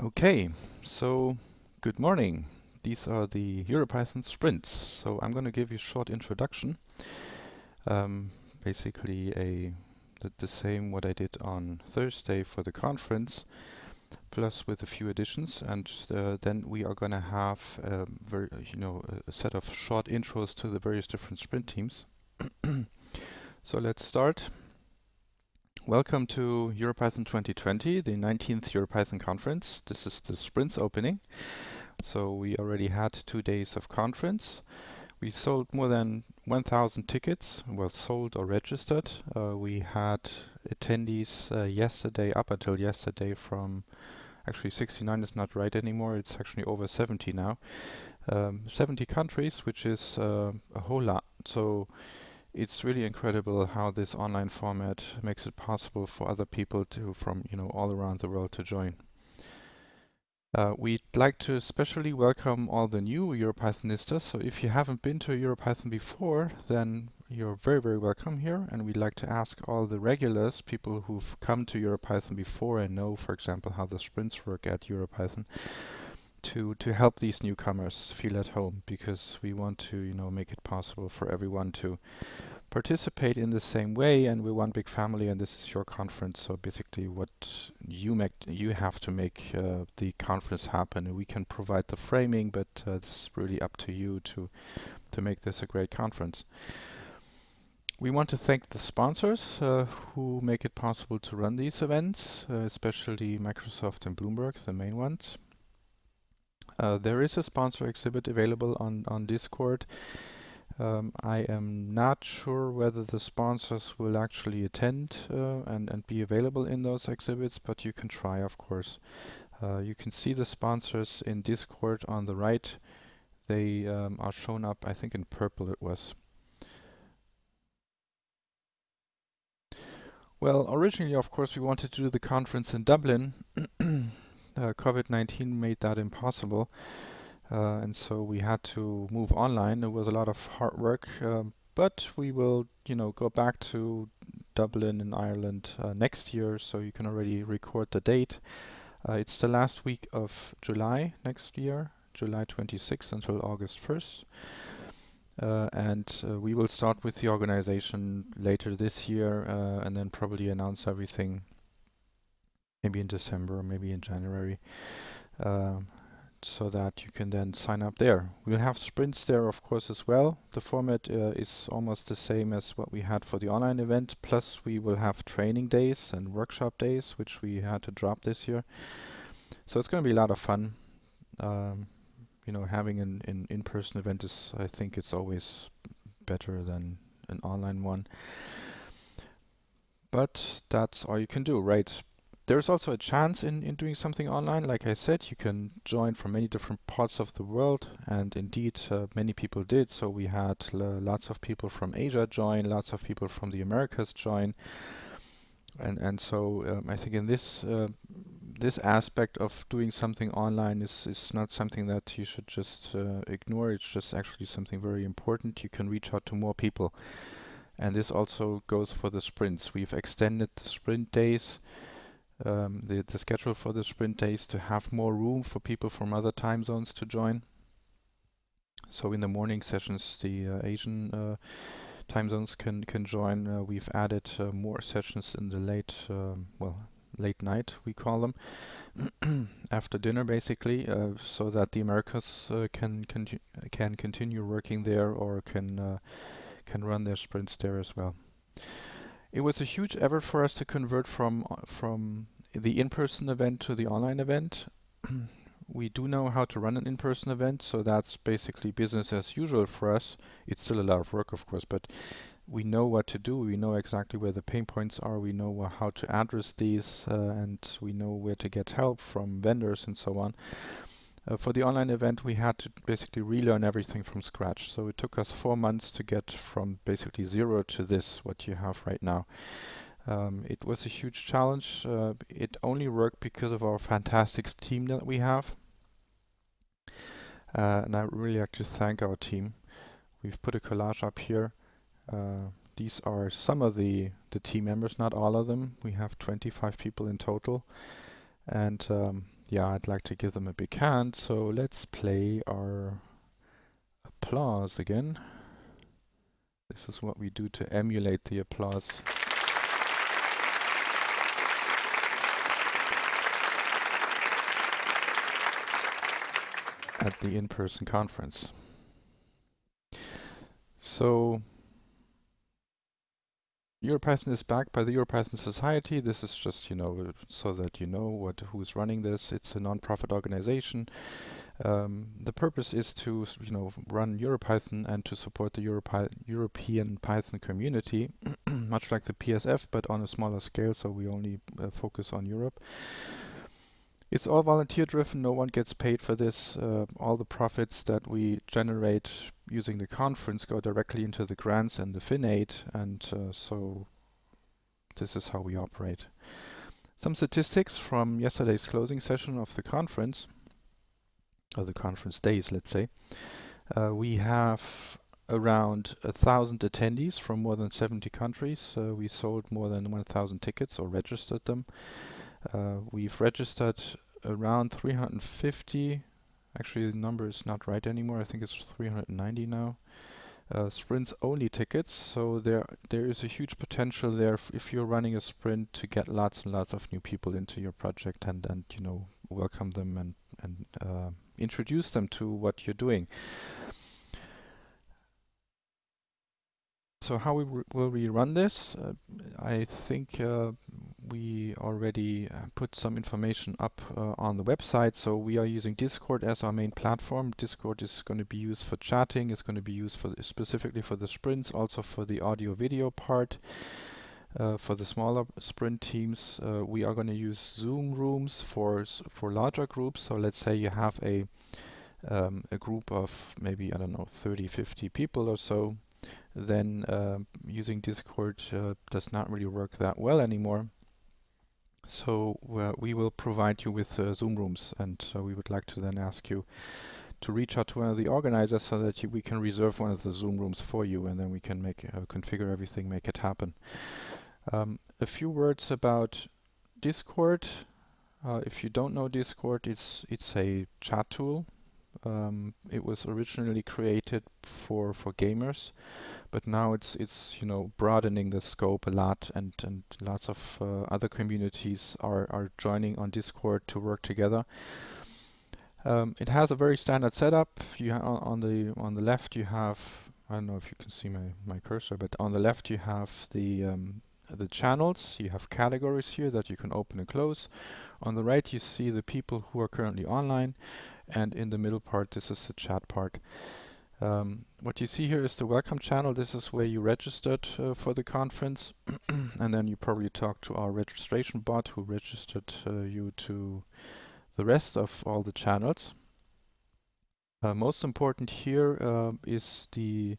Okay, so good morning. These are the EuroPython sprints. So I'm going to give you a short introduction. Um, basically a the, the, same what I did on Thursday for the conference, plus with a few additions, and uh, then we are going to have um, you know a set of short intros to the various different sprint teams. so let's start. Welcome to EuroPython 2020, the 19th EuroPython conference. This is the sprints opening. So we already had two days of conference. We sold more than 1,000 tickets, well sold or registered. Uh, we had attendees uh, yesterday, up until yesterday from, actually 69 is not right anymore, it's actually over 70 now. Um, 70 countries, which is uh, a whole lot. So it's really incredible how this online format makes it possible for other people to from you know all around the world to join. Uh, we'd like to especially welcome all the new EuroPythonistas. So if you haven't been to EuroPython before, then you're very, very welcome here. And we'd like to ask all the regulars, people who've come to EuroPython before and know, for example, how the sprints work at EuroPython, to to help these newcomers feel at home because we want to you know make it possible for everyone to participate in the same way and we're one big family and this is your conference. So basically what you make you have to make uh, the conference happen. We can provide the framing but uh, it's really up to you to to make this a great conference. We want to thank the sponsors uh, who make it possible to run these events, uh, especially Microsoft and Bloomberg, the main ones. Uh, there is a sponsor exhibit available on, on Discord. Um, I am not sure whether the sponsors will actually attend uh, and, and be available in those exhibits, but you can try, of course. Uh, you can see the sponsors in Discord on the right. They um, are shown up, I think in purple it was. Well, originally, of course, we wanted to do the conference in Dublin. uh, COVID-19 made that impossible. Uh, and so we had to move online. It was a lot of hard work, um, but we will, you know, go back to Dublin in Ireland uh, next year, so you can already record the date. Uh, it's the last week of July next year, July 26th until August 1st. Uh, and uh, we will start with the organization later this year uh, and then probably announce everything maybe in December or maybe in January um, so that you can then sign up there. We'll have sprints there of course as well. The format uh, is almost the same as what we had for the online event plus we will have training days and workshop days which we had to drop this year. So it's going to be a lot of fun. Um, you know, having an in-person event is, I think it's always better than an online one. But that's all you can do, right? There's also a chance in, in doing something online. Like I said, you can join from many different parts of the world, and indeed uh, many people did. So we had lots of people from Asia join, lots of people from the Americas join, and and so um, I think in this uh, this aspect of doing something online is is not something that you should just uh, ignore. It's just actually something very important. You can reach out to more people, and this also goes for the sprints. We've extended the sprint days um, the, the schedule for the sprint days to have more room for people from other time zones to join. So in the morning sessions, the uh, Asian uh, time zones can can join. Uh, we've added uh, more sessions in the late, um, well, late night we call them, after dinner basically, uh, so that the Americas uh, can can can continue working there or can can run their sprints there as well. It was a huge effort for us to convert from uh, from the in-person event to the online event. we do know how to run an in-person event, so that's basically business as usual for us. It's still a lot of work, of course, but we know what to do. We know exactly where the pain points are. We know how to address these, uh, and we know where to get help from vendors and so on. Uh, for the online event, we had to basically relearn everything from scratch. So it took us four months to get from basically zero to this, what you have right now. Um, it was a huge challenge. Uh, it only worked because of our fantastic team that we have. Uh, and I really like to thank our team. We've put a collage up here. Uh, these are some of the, the team members, not all of them. We have 25 people in total. And um, yeah, I'd like to give them a big hand, so let's play our applause again. This is what we do to emulate the applause. at the in-person conference. So EuroPython is backed by the EuroPython Society. This is just, you know, so that you know what who's running this. It's a non-profit organization. Um, the purpose is to, you know, run EuroPython and to support the European Python community, much like the PSF, but on a smaller scale. So we only uh, focus on Europe. It's all volunteer driven, no one gets paid for this. Uh, all the profits that we generate using the conference go directly into the grants and the FinAid, and uh, so this is how we operate. Some statistics from yesterday's closing session of the conference, or the conference days, let's say. Uh, we have around a thousand attendees from more than 70 countries. Uh, we sold more than 1,000 tickets or registered them. Uh, we've registered around 350 actually the number is not right anymore. I think it's 390 now. Uh, sprints only tickets. So there there is a huge potential there if you're running a sprint to get lots and lots of new people into your project and and you know welcome them and and uh, introduce them to what you're doing so how we will we run this? Uh, I think uh, we already uh, put some information up uh, on the website. So we are using Discord as our main platform. Discord is going to be used for chatting. It's going to be used for specifically for the sprints, also for the audio video part. Uh, for the smaller sprint teams, uh, we are going to use Zoom rooms for for larger groups. So let's say you have a um, a group of maybe I don't know 30, 50 people or so then uh, using Discord uh, does not really work that well anymore. So uh, we will provide you with uh, Zoom rooms and we would like to then ask you to reach out to one of the organizers so that you, we can reserve one of the Zoom rooms for you and then we can make uh, configure everything, make it happen. Um, a few words about Discord. Uh, if you don't know Discord, it's it's a chat tool um, it was originally created for for gamers, but now it's it's you know broadening the scope a lot, and and lots of uh, other communities are are joining on Discord to work together. Um, it has a very standard setup. You on the on the left you have I don't know if you can see my my cursor, but on the left you have the um, the channels. You have categories here that you can open and close. On the right you see the people who are currently online and in the middle part this is the chat part. Um, what you see here is the welcome channel. This is where you registered uh, for the conference and then you probably talked to our registration bot who registered uh, you to the rest of all the channels. Uh, most important here uh, is the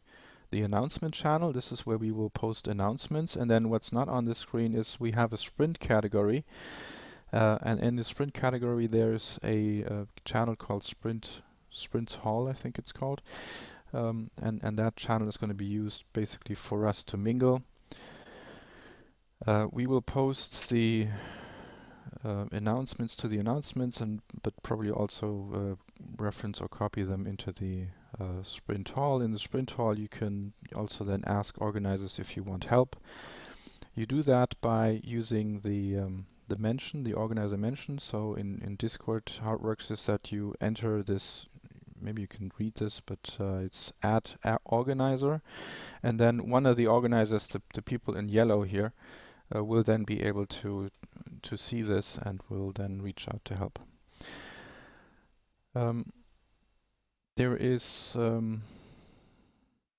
the announcement channel. This is where we will post announcements and then what's not on the screen is we have a sprint category uh, and in the sprint category, there's a, a, channel called Sprint Sprints Hall, I think it's called. Um, and, and that channel is going to be used basically for us to mingle. Uh, we will post the uh, announcements to the announcements, and but probably also uh, reference or copy them into the uh, Sprint Hall. In the Sprint Hall, you can also then ask organizers if you want help. You do that by using the um, the mention, the organizer mention. So in, in Discord, how it works is that you enter this, maybe you can read this, but uh, it's add organizer. And then one of the organizers, the, the people in yellow here, uh, will then be able to to see this and will then reach out to help. Um, there is um,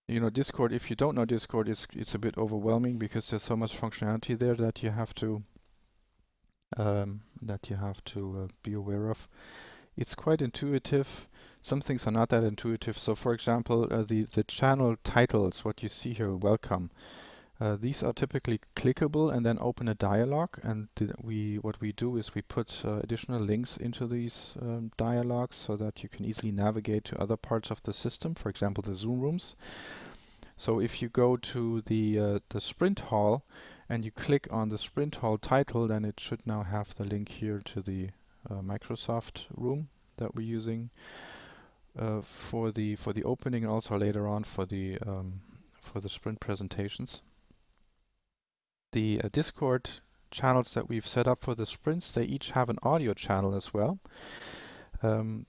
you know Discord if you don't know Discord it's it's a bit overwhelming because there's so much functionality there that you have to um, that you have to uh, be aware of. It's quite intuitive. Some things are not that intuitive. So for example, uh, the, the channel titles, what you see here, welcome. Uh, these are typically clickable and then open a dialog and we what we do is we put uh, additional links into these um, dialogues so that you can easily navigate to other parts of the system, for example the Zoom rooms. So if you go to the uh, the sprint hall and you click on the sprint hall title, then it should now have the link here to the uh, Microsoft room that we're using uh, for the for the opening and also later on for the um, for the sprint presentations. The uh, Discord channels that we've set up for the sprints, they each have an audio channel as well. Um,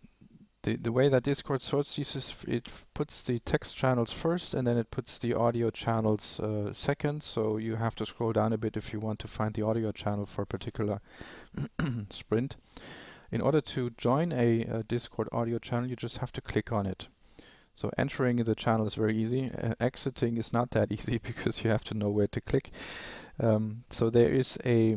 the, the way that Discord sorts these is it puts the text channels first and then it puts the audio channels uh, second. So you have to scroll down a bit if you want to find the audio channel for a particular sprint. In order to join a, a, Discord audio channel, you just have to click on it. So entering the channel is very easy. Uh, exiting is not that easy because you have to know where to click. Um, so there is a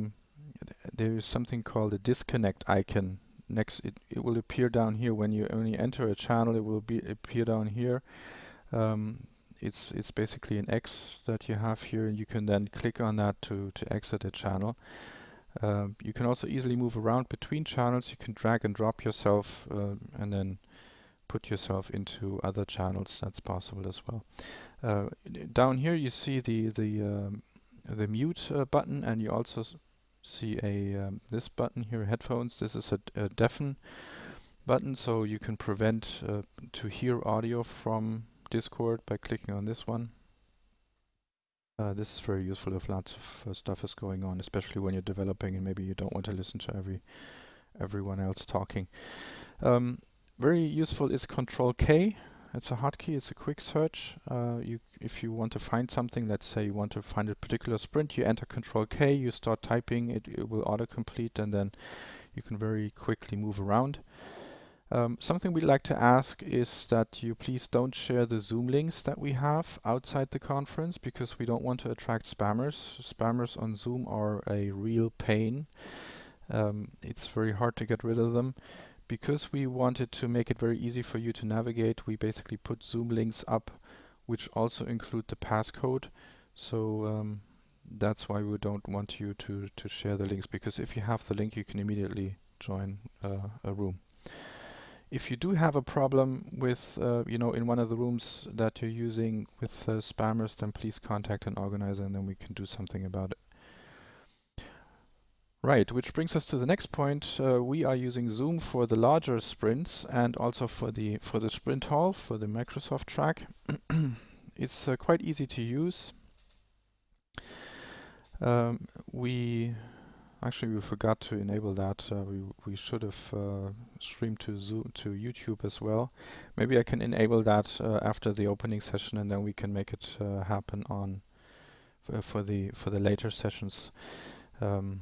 there is something called a disconnect icon next it, it will appear down here. When you only enter a channel it will be appear down here. Um, it's it's basically an X that you have here and you can then click on that to to exit a channel. Uh, you can also easily move around between channels. You can drag and drop yourself uh, and then put yourself into other channels. That's possible as well. Uh, down here you see the the um, the mute uh, button and you also see a um, this button here, headphones. This is a, a, deafen button, so you can prevent uh, to hear audio from Discord by clicking on this one. Uh, this is very useful if lots of uh, stuff is going on, especially when you're developing and maybe you don't want to listen to every everyone else talking. Um, very useful is Control K. It's a hotkey. It's a quick search. Uh, you, if you want to find something, let's say you want to find a particular sprint, you enter Control K, you start typing, it, it will autocomplete, and then you can very quickly move around. Um, something we'd like to ask is that you please don't share the Zoom links that we have outside the conference because we don't want to attract spammers. Spammers on Zoom are a real pain. Um, it's very hard to get rid of them because we wanted to make it very easy for you to navigate, we basically put Zoom links up which also include the passcode. So um, that's why we don't want you to, to share the links because if you have the link you can immediately join uh, a room. If you do have a problem with, uh, you know, in one of the rooms that you're using with uh, spammers, then please contact an organizer and then we can do something about it. Right, which brings us to the next point. Uh, we are using Zoom for the larger sprints and also for the for the sprint hall for the Microsoft track. it's uh, quite easy to use. Um, we actually we forgot to enable that. Uh, we we should have uh, streamed to Zoom to YouTube as well. Maybe I can enable that uh, after the opening session, and then we can make it uh, happen on for the for the later sessions. Um,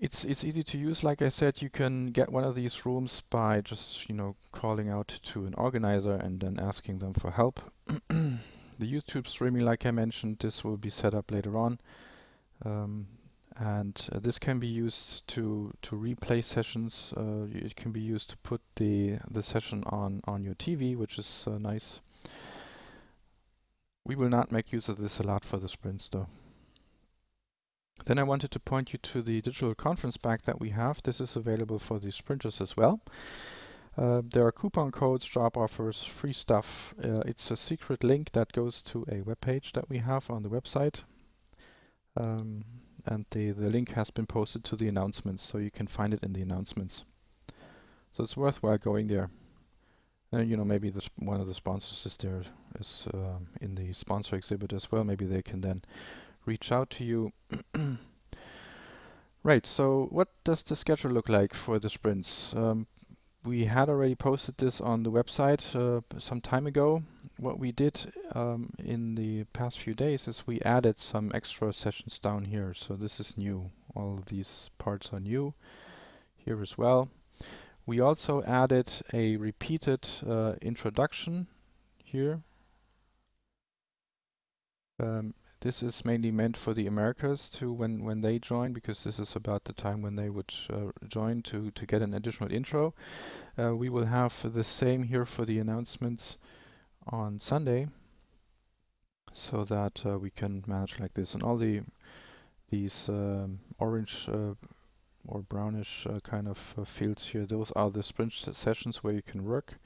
it's it's easy to use. Like I said, you can get one of these rooms by just you know calling out to an organizer and then asking them for help. the YouTube streaming, like I mentioned, this will be set up later on, um, and uh, this can be used to to replay sessions. Uh, it can be used to put the the session on on your TV, which is uh, nice. We will not make use of this a lot for the sprints, though. Then I wanted to point you to the digital conference bag that we have. This is available for the sprinters as well. Uh, there are coupon codes, job offers, free stuff. Uh, it's a secret link that goes to a web page that we have on the website. Um, and the, the link has been posted to the announcements, so you can find it in the announcements. So it's worthwhile going there. And you know, maybe one of the sponsors is there is um, in the sponsor exhibit as well. Maybe they can then reach out to you. right, so what does the schedule look like for the sprints? Um, we had already posted this on the website uh, some time ago. What we did um, in the past few days is we added some extra sessions down here. So this is new. All of these parts are new here as well. We also added a repeated uh, introduction here. Um, this is mainly meant for the Americas to when when they join because this is about the time when they would uh, join to to get an additional intro. Uh, we will have the same here for the announcements on Sunday, so that uh, we can manage like this and all the these um, orange uh, or brownish uh, kind of uh, fields here. Those are the sprint sessions where you can work.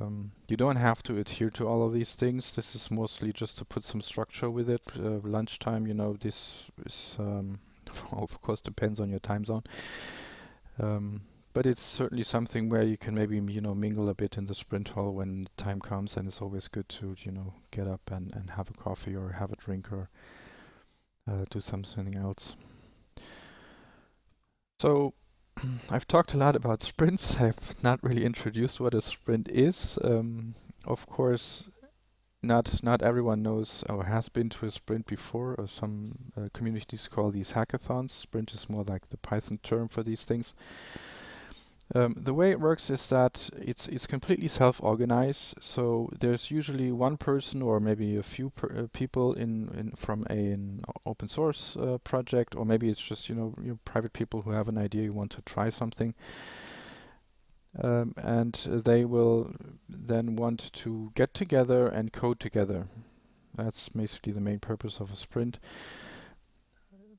Um, you don't have to adhere to all of these things. This is mostly just to put some structure with it. Uh, lunchtime, you know, this is um, of course depends on your time zone. Um, but it's certainly something where you can maybe you know mingle a bit in the sprint hall when the time comes, and it's always good to you know get up and and have a coffee or have a drink or uh, do something else. So I've talked a lot about sprints. I've not really introduced what a sprint is. Um, of course, not not everyone knows or has been to a sprint before, or some uh, communities call these hackathons. Sprint is more like the Python term for these things. Um, the way it works is that it's it's completely self-organized. So there's usually one person or maybe a few uh, people in, in from a, an open source uh, project, or maybe it's just you know, you know, private people who have an idea you want to try something, um, and they will then want to get together and code together. That's basically the main purpose of a sprint.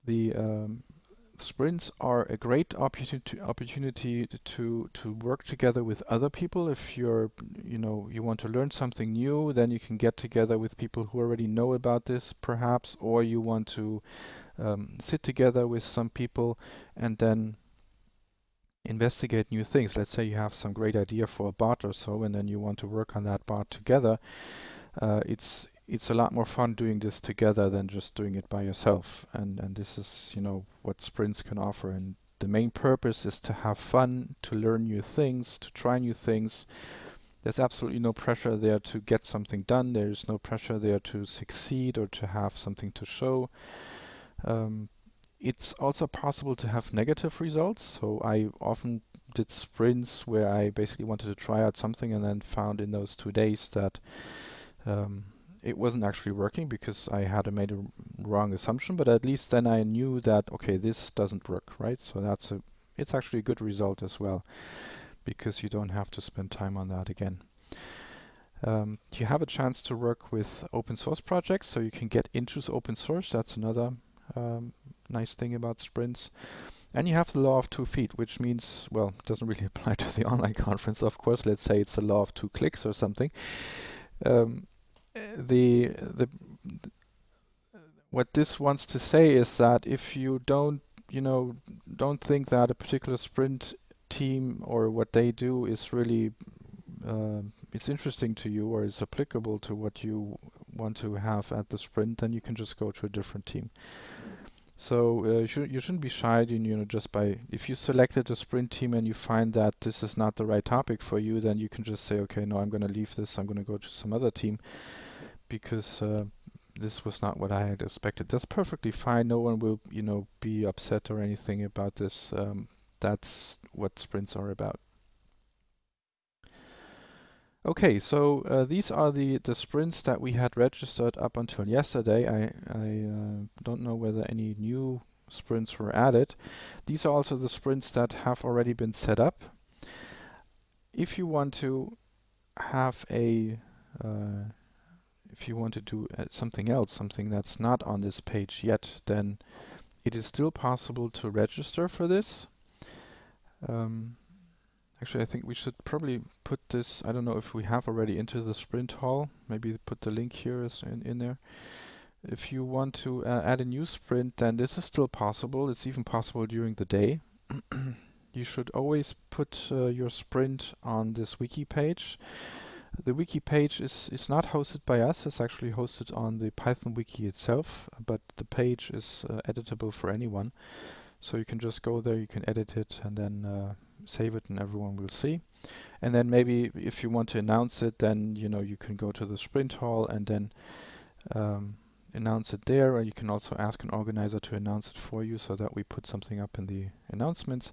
The um, sprints are a great opportunity opportunity to to work together with other people. If you're you know you want to learn something new, then you can get together with people who already know about this, perhaps, or you want to um, sit together with some people and then investigate new things. Let's say you have some great idea for a bot or so, and then you want to work on that bot together. Uh, it's it's a lot more fun doing this together than just doing it by yourself. And and this is you know what sprints can offer. And the main purpose is to have fun, to learn new things, to try new things. There's absolutely no pressure there to get something done. There's no pressure there to succeed or to have something to show. Um, it's also possible to have negative results. So I often did sprints where I basically wanted to try out something and then found in those two days that um, it wasn't actually working because I had made a wrong assumption, but at least then I knew that, okay, this doesn't work, right? So that's a, it's actually a good result as well because you don't have to spend time on that again. Um, you have a chance to work with open source projects, so you can get into open source. That's another um, nice thing about sprints. And you have the law of two feet, which means, well, it doesn't really apply to the online conference, of course. Let's say it's a law of two clicks or something. Um, the the what this wants to say is that if you don't you know don't think that a particular sprint team or what they do is really uh, it's interesting to you or it's applicable to what you want to have at the sprint, then you can just go to a different team. So uh, you, should, you shouldn't be shy, in, you know, just by if you selected a sprint team and you find that this is not the right topic for you, then you can just say, okay, no, I'm going to leave this. I'm going to go to some other team because uh, this was not what I had expected. That's perfectly fine. No one will, you know, be upset or anything about this. Um, that's what sprints are about. Okay, so uh, these are the, the sprints that we had registered up until yesterday. I, I uh, don't know whether any new sprints were added. These are also the sprints that have already been set up. If you want to have a uh, if you want to do uh, something else, something that's not on this page yet, then it is still possible to register for this. Um, actually, I think we should probably put this, I don't know if we have already into the sprint hall, maybe put the link here is in, in there. If you want to uh, add a new sprint, then this is still possible. It's even possible during the day. you should always put uh, your sprint on this wiki page. The wiki page is, is not hosted by us, it's actually hosted on the Python wiki itself, but the page is uh, editable for anyone. So you can just go there, you can edit it and then uh, save it and everyone will see. And then maybe if you want to announce it, then you know you can go to the sprint hall and then um, announce it there, or you can also ask an organizer to announce it for you so that we put something up in the announcements.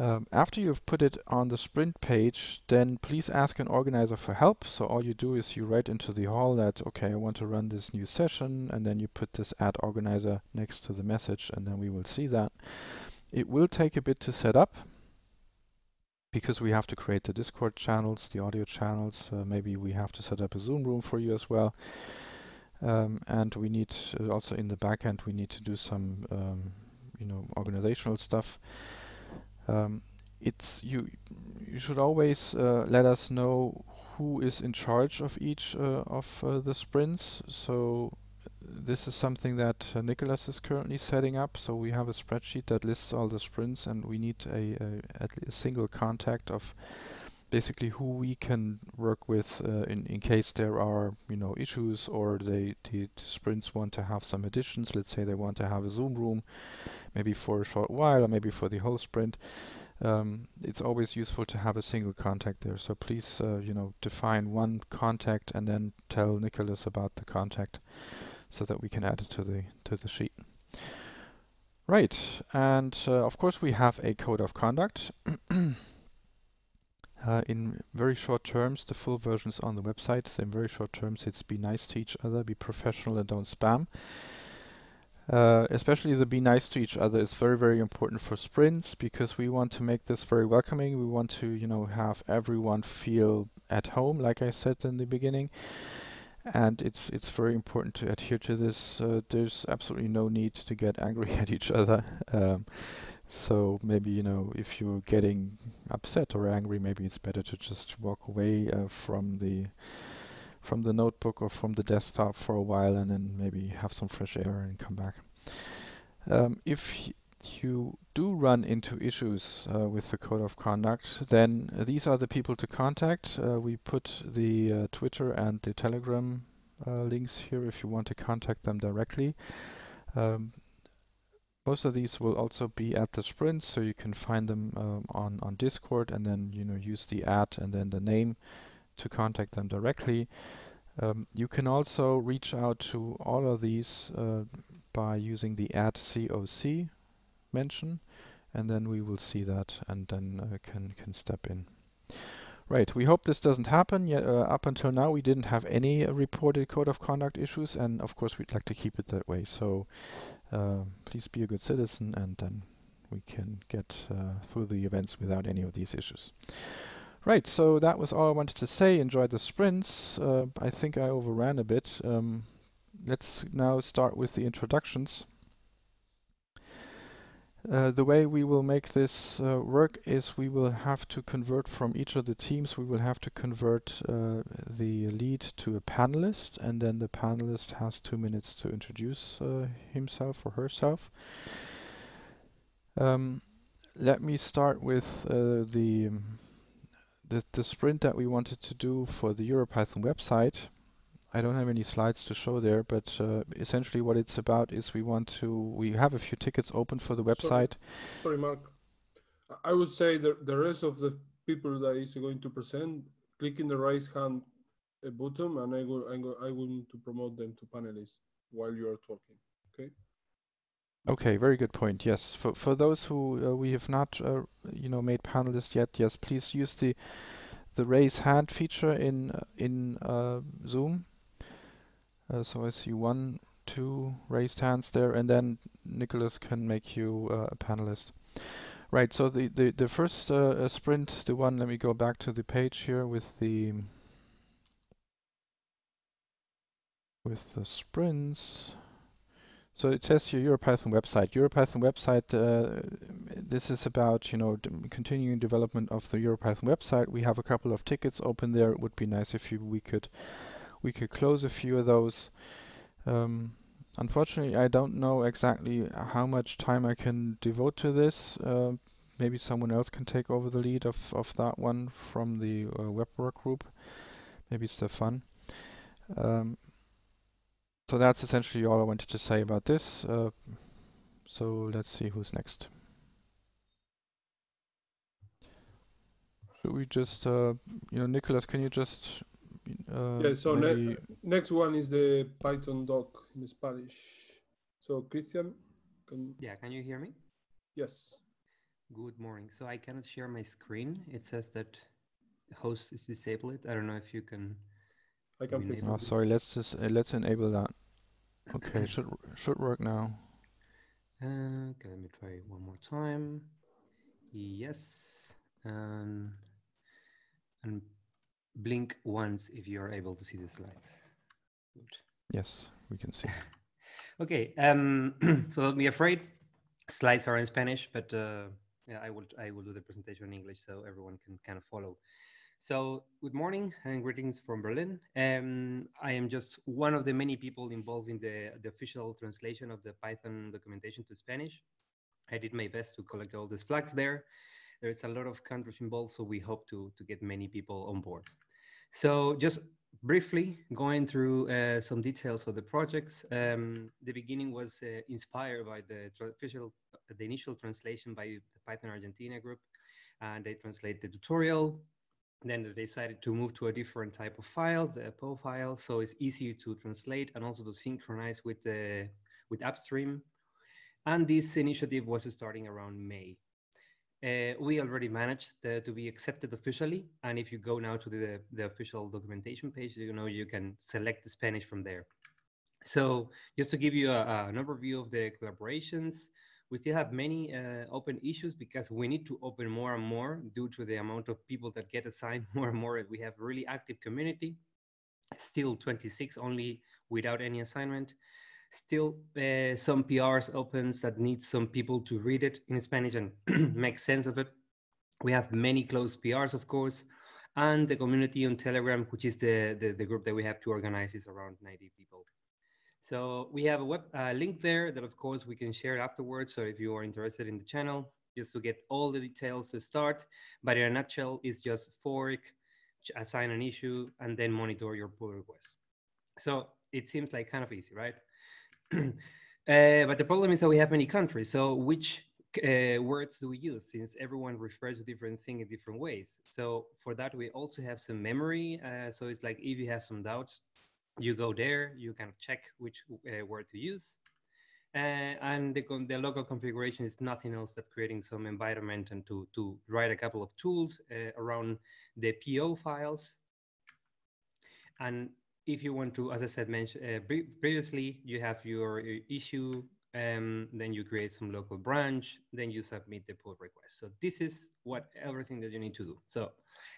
Um, after you've put it on the sprint page, then please ask an organizer for help. So all you do is you write into the hall that, okay, I want to run this new session, and then you put this add organizer next to the message, and then we will see that. It will take a bit to set up because we have to create the Discord channels, the audio channels. Uh, maybe we have to set up a Zoom room for you as well. Um, and we need uh, also in the backend we need to do some um, you know organizational stuff um, it's you you should always uh, let us know who is in charge of each uh, of uh, the sprints so this is something that uh, Nicholas is currently setting up. So we have a spreadsheet that lists all the sprints, and we need a, a, a single contact of basically who we can work with uh, in in case there are you know issues or they the, sprints want to have some additions. Let's say they want to have a Zoom room, maybe for a short while or maybe for the whole sprint. Um, it's always useful to have a single contact there. So please, uh, you know, define one contact and then tell Nicholas about the contact so that we can add it to the to the sheet. Right, and uh, of course we have a code of conduct. Uh, in very short terms, the full version is on the website. In very short terms, it's be nice to each other, be professional, and don't spam. Uh, especially the be nice to each other is very, very important for sprints because we want to make this very welcoming. We want to, you know, have everyone feel at home, like I said in the beginning. And it's it's very important to adhere to this. Uh, there's absolutely no need to get angry at each other. Um, so maybe, you know, if you're getting upset or angry, maybe it's better to just walk away uh, from the from the notebook or from the desktop for a while and then maybe have some fresh air and come back. Um, if you do run into issues uh, with the code of conduct, then uh, these are the people to contact. Uh, we put the uh, Twitter and the Telegram uh, links here if you want to contact them directly. Um, most of these will also be at the sprint, so you can find them um, on on Discord, and then you know use the ad and then the name to contact them directly. Um, you can also reach out to all of these uh, by using the add COC mention, and then we will see that and then uh, can can step in. Right, we hope this doesn't happen. Yet, uh, up until now, we didn't have any reported code of conduct issues, and of course, we'd like to keep it that way. So uh, please be a good citizen and then we can get uh, through the events without any of these issues. Right, so that was all I wanted to say. Enjoy the sprints. Uh, I think I overran a bit. Um, let's now start with the introductions. Uh, the way we will make this uh, work is we will have to convert from each of the teams, we will have to convert uh, the lead to a panelist, and then the panelist has two minutes to introduce uh, himself or herself. Um, let me start with uh, the, the, the sprint that we wanted to do for the EuroPython website. I don't have any slides to show there, but uh, essentially what it's about is we want to, we have a few tickets open for the website. Sorry, Sorry Mark. I would say that the rest of the people that is going to present, click in the raise hand uh, button and I will, I will, I will to promote them to panelists while you are talking, okay? Okay, very good point. Yes, for for those who uh, we have not, uh, you know, made panelists yet, yes, please use the the raise hand feature in in uh, Zoom uh, so I see one, two raised hands there, and then Nicholas can make you uh, a panelist. Right, so the, the, the first uh, sprint, the one, let me go back to the page here with the with the sprints. So it says here EuroPython website. EuroPython website, uh, this is about, you know, continuing development of the EuroPython website. We have a couple of tickets open there. It would be nice if you, we could we could close a few of those. Um, unfortunately, I don't know exactly how much time I can devote to this. Uh, maybe someone else can take over the lead of, of that one from the uh, web work group. Maybe Stefan. Um, so that's essentially all I wanted to say about this. Uh, so let's see who's next. Should we just, uh, you know, Nicholas, can you just uh, yeah, so ne next one is the Python doc in Spanish. So Christian, can yeah, can you hear me? Yes. Good morning. So I cannot share my screen. It says that host is disabled. I don't know if you can. I can fix Oh, sorry. Let's just uh, let's enable that. Okay, should should work now. Uh, okay, let me try one more time. Yes, and and blink once if you're able to see the slides. Good. Yes, we can see. okay, um, so don't be afraid. Slides are in Spanish, but uh, yeah, I will I will do the presentation in English so everyone can kind of follow. So, good morning and greetings from Berlin. Um, I am just one of the many people involved in the, the official translation of the Python documentation to Spanish. I did my best to collect all these flags there. There's a lot of countries involved, so we hope to, to get many people on board. So, just briefly going through uh, some details of the projects. Um, the beginning was uh, inspired by the official, the initial translation by the Python Argentina group, and they translate the tutorial then they decided to move to a different type of file, the PO file, so it's easier to translate and also to synchronize with the with upstream. And this initiative was starting around May. Uh, we already managed the, to be accepted officially, and if you go now to the, the official documentation page, you know you can select the Spanish from there. So just to give you a, a, an overview of the collaborations, we still have many uh, open issues because we need to open more and more due to the amount of people that get assigned more and more. We have really active community, still 26 only without any assignment. Still uh, some PRs opens that need some people to read it in Spanish and make sense of it. We have many closed PRs, of course, and the community on Telegram, which is the, the, the group that we have to organize is around 90 people. So we have a web uh, link there that of course we can share afterwards. So if you are interested in the channel, just to get all the details to start. But in a nutshell, it's just fork, assign an issue, and then monitor your pull request. So it seems like kind of easy, right? uh, but the problem is that we have many countries. So which uh, words do we use since everyone refers to different thing in different ways? So for that, we also have some memory. Uh, so it's like if you have some doubts, you go there, you can check which uh, word to use. Uh, and the, the, local configuration is nothing else than creating some environment and to, to write a couple of tools uh, around the PO files. And if you want to, as I said mentioned, uh, previously, you have your, your issue, um, then you create some local branch, then you submit the pull request. So this is what everything that you need to do. So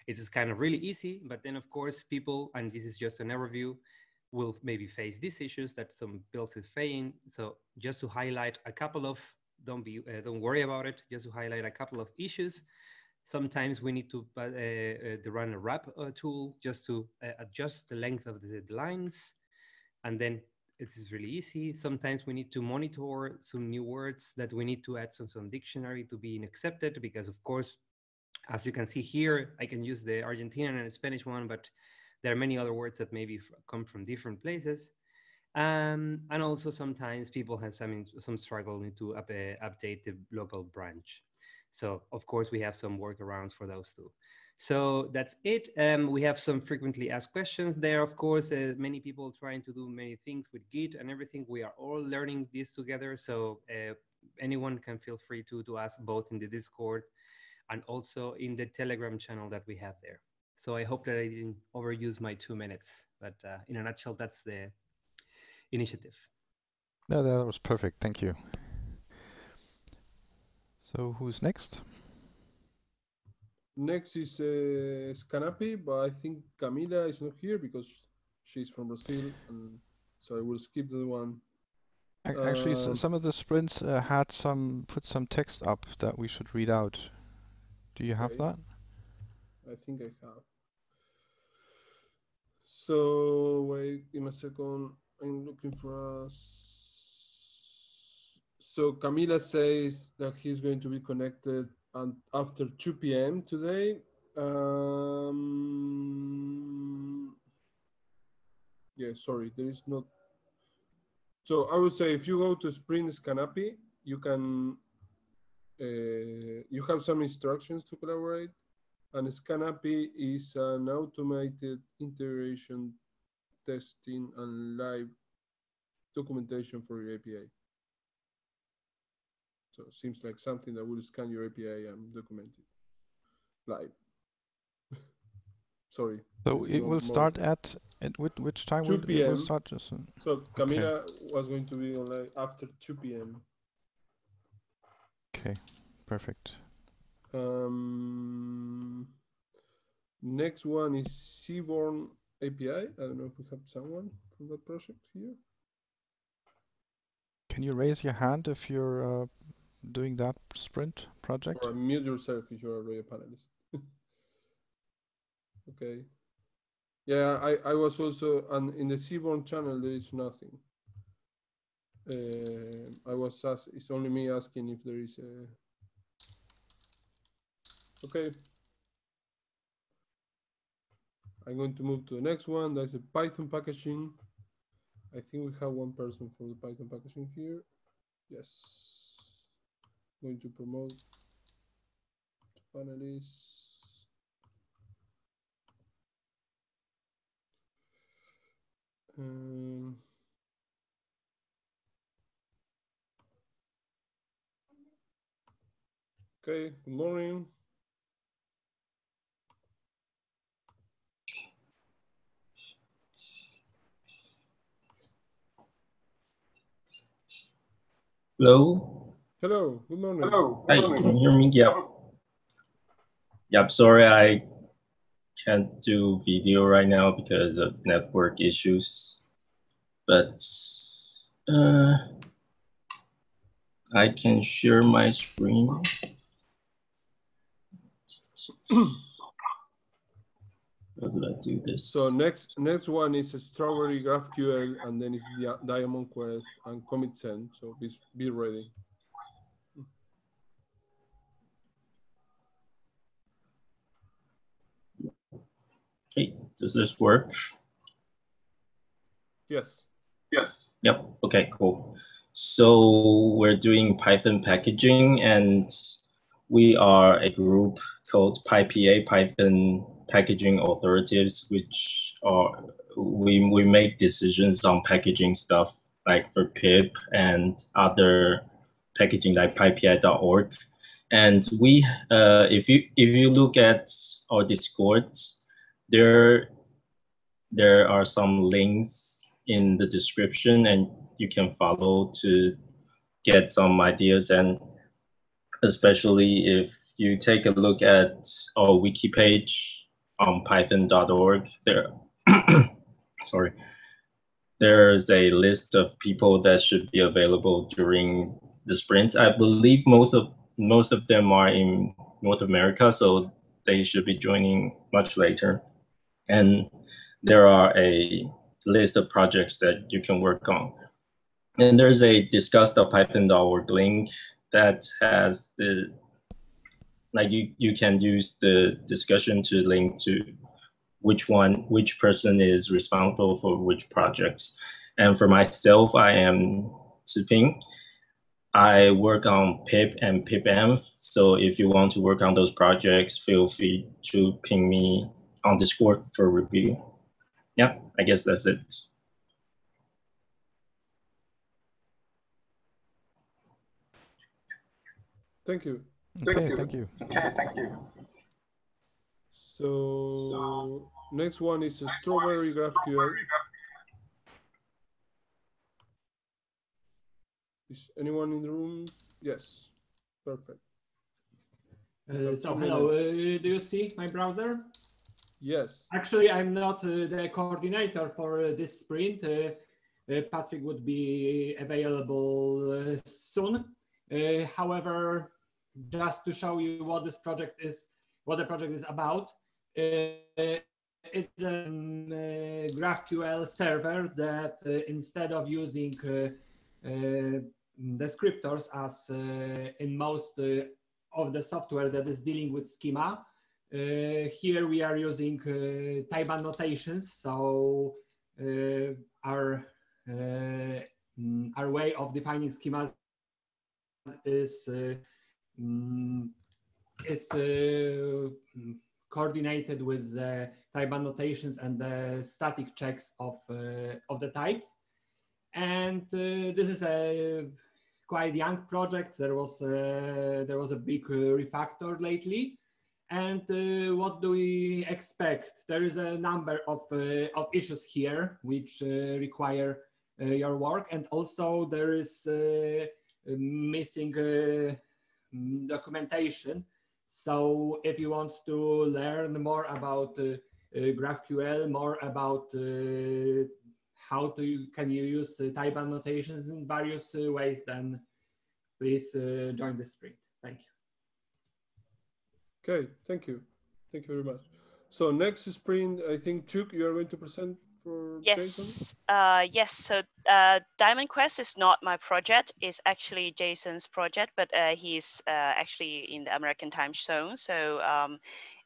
it is kind of really easy, but then of course people, and this is just an overview, will maybe face these issues that some builds is facing. So just to highlight a couple of, don't be, uh, don't worry about it. Just to highlight a couple of issues. Sometimes we need to, uh, uh, run a wrap uh, tool just to uh, adjust the length of the lines, and then it is really easy. Sometimes we need to monitor some new words that we need to add some some dictionary to be accepted because of course, as you can see here, I can use the Argentinian and Spanish one, but there are many other words that maybe come from different places. Um, and also sometimes people have some, some struggle to up, uh, update the local branch. So of course we have some workarounds for those too. So that's it. Um, we have some frequently asked questions there. Of course, uh, many people trying to do many things with Git and everything. We are all learning this together. So uh, anyone can feel free to, to ask both in the Discord and also in the Telegram channel that we have there. So I hope that I didn't overuse my two minutes, but uh, in a nutshell, that's the initiative. No, that was perfect. Thank you. So who's next? Next is uh, Scanapi, but I think Camila is not here because she's from Brazil, and so I will skip the one. Actually, um, some of the sprints uh, had some put some text up that we should read out. Do you have okay. that? I think I have. So wait, give me a second. I'm looking for us. So Camila says that he's going to be connected and after 2 p.m. today. Um, yeah, sorry, there is not. So I would say if you go to Sprint Scanapi, you can, uh, you have some instructions to collaborate and Scanapi is an automated integration testing and live documentation for your API. So it seems like something that will scan your API and document it live. Sorry. So it will start at, at which, which time 2 will p.m. it will start? Just, so Camila okay. was going to be online after 2 p.m. Okay, perfect. Um, next one is Seaborn API. I don't know if we have someone from that project here. Can you raise your hand if you're uh, doing that sprint project? Or mute yourself if you're already a panelist. Okay. Yeah, I, I was also, and in the Seaborn channel, there is nothing. Uh, I was asked, it's only me asking if there is a. Okay. I'm going to move to the next one. That's a Python packaging. I think we have one person for the Python packaging here. Yes. Going to promote panelists. Um, okay, good morning. Hello. Hello, good morning. Hello. Hi, good can you hear me? Yep. Yep, sorry I can't do video right now because of network issues. But uh, I can share my screen. How do I do this? So next next one is a Strawberry GraphQL, and then it's Dia- Diamond Quest and Commitizen. So be be ready. Okay, does this work? Yes. Yes. Yep. Okay, cool. So we're doing Python packaging and we are a group called PyPA, Python Packaging Authorities, which are we, we make decisions on packaging stuff like for pip and other packaging like pypi.org. And we, uh, if you if you look at our Discord, there there are some links in the description and you can follow to get some ideas. And especially if you take a look at our wiki page on python.org there sorry there's a list of people that should be available during the sprint. I believe most of most of them are in north america so they should be joining much later and there are a list of projects that you can work on. And there's a discuss the discuss.python.org link that has the, like you, you can use the discussion to link to which one, which person is responsible for which projects. And for myself, I am Ping. I work on pip and pipenv. So if you want to work on those projects, feel free to ping me on Discord for review. Yeah, I guess that's it. Thank you. Thank Okay, you. thank you. Okay, thank you. So, So- next one is a Strawberry GraphQL. Is anyone in the room? Yes. Perfect. Uh, so hello, uh, do you see my browser? Yes. Actually, I'm not uh, the coordinator for uh, this sprint. Uh, Patrick would be available soon. However, just to show you what this project is, what the project is about, uh, it's a um, uh, GraphQL server that uh, instead of using descriptors as in most of the software that is dealing with schema, here we are using uh, type annotations. So uh, our uh, our way of defining schemas is uh, uh, mm, coordinated with the type annotations and the static checks of uh, of the types. And uh, this is a quite young project. There was uh, there was a big uh, refactor lately. And uh, what do we expect? There is a number of, uh, of issues here which uh, require uh, your work. And also there is uh, missing uh, documentation. So if you want to learn more about GraphQL, more about how to can you use type annotations in various ways, then please join the sprint. Thank you. Okay. Thank you. Thank you very much. So next sprint, I think Cheuk, you are going to present for Jason. Yes, uh, yes. So uh, Diamond Quest is not my project. It's actually Jason's project, but uh, he's uh, actually in the American time zone. So um,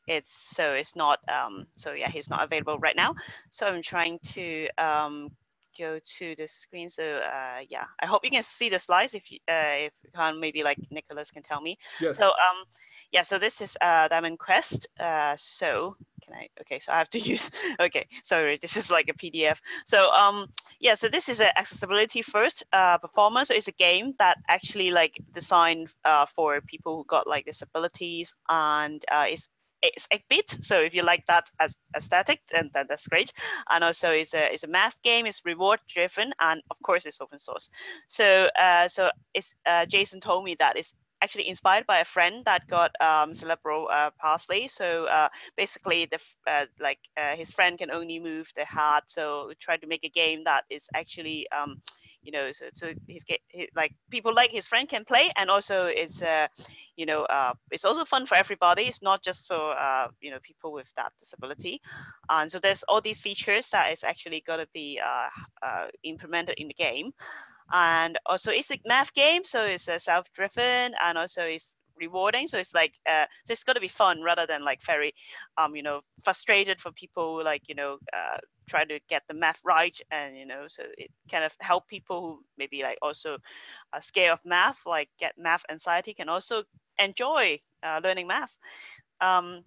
it's so it's not um, so yeah, he's not available right now. So I'm trying to um, go to the screen. So uh, yeah, I hope you can see the slides. If you uh, if you can't, maybe like Nicholas can tell me. Yes. So um, yeah, so this is uh, Diamond Quest. Uh, so can I? Okay, so I have to use. Okay, sorry, this is like a PDF. So um, yeah, so this is an accessibility first uh, performance. So it's a game that actually like designed uh, for people who got like disabilities and uh, it's it's 8-bit so if you like that as aesthetic then, then that's great and also it's a it's a math game it's reward driven and of course it's open source so uh, so it's uh, jason told me that it's actually inspired by a friend that got um, cerebral uh. So uh, basically, the uh, like uh, his friend can only move the heart. So we tried to make a game that is actually, um, you know, so, so he, like people like his friend can play, and also it's uh, you know, uh, it's also fun for everybody. It's not just for you know people with that disability. And so there's all these features that is actually going to be implemented in the game and also it's a math game so it's uh, self-driven and also it's rewarding. So it's like uh, so it's got to be fun rather than like very um you know frustrated for people who like you know uh, try to get the math right and you know so it kind of help people who maybe like also uh, scared of math like get math anxiety can also enjoy uh, learning math. Um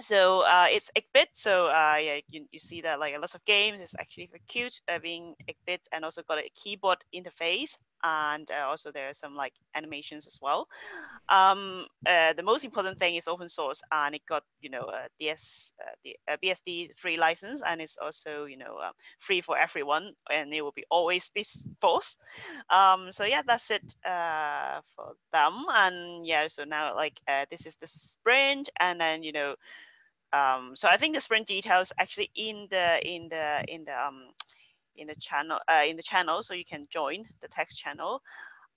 so uh, it's 8-bit so uh, yeah you, you see that like a lot of games is actually very cute uh, being 8-bit and also got a keyboard interface and uh, also there are some like animations as well. Um, uh, the most important thing is open source and it got you know a DS uh, the BSD free license and it's also you know free for everyone and it will be always be forced. Um, so yeah that's it for them and yeah so now like this is the sprint and then you know um, so I think the sprint details actually in the in the in the um, in the channel uh, in the channel, so you can join the text channel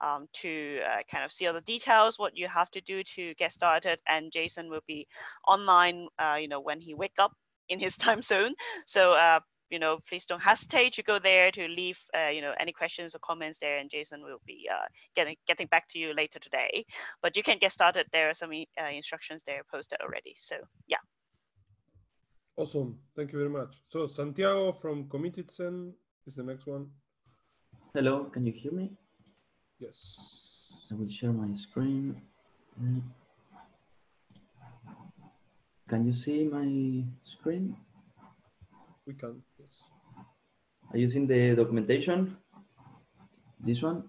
um, to uh, kind of see all the details, what you have to do to get started. And Jason will be online, uh, you know, when he wake up in his time zone. So uh, you know, please don't hesitate to go there to leave, uh, you know, any questions or comments there, and Jason will be uh, getting getting back to you later today. But you can get started. There are some uh, instructions there posted already. So yeah. Awesome. Thank you very much. So Santiago from Commitizen is the next one. Hello, can you hear me? Yes. I will share my screen. Can you see my screen? We can, yes. Are you seeing the documentation? This one?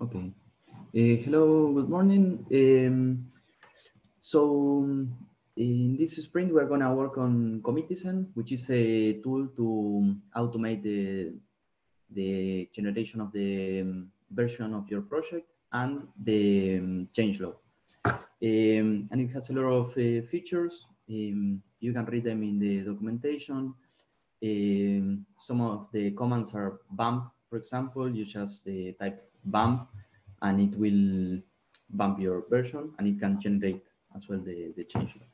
Okay. Uh, hello, good morning. Um, so in this sprint, we're going to work on Commitizen, which is a tool to automate the, the generation of the um, version of your project and the um, changelog. Um, and it has a lot of uh, features. Um, you can read them in the documentation. Um, some of the commands are bump, for example. You just uh, type bump and it will bump your version and it can generate as well the, the changelog.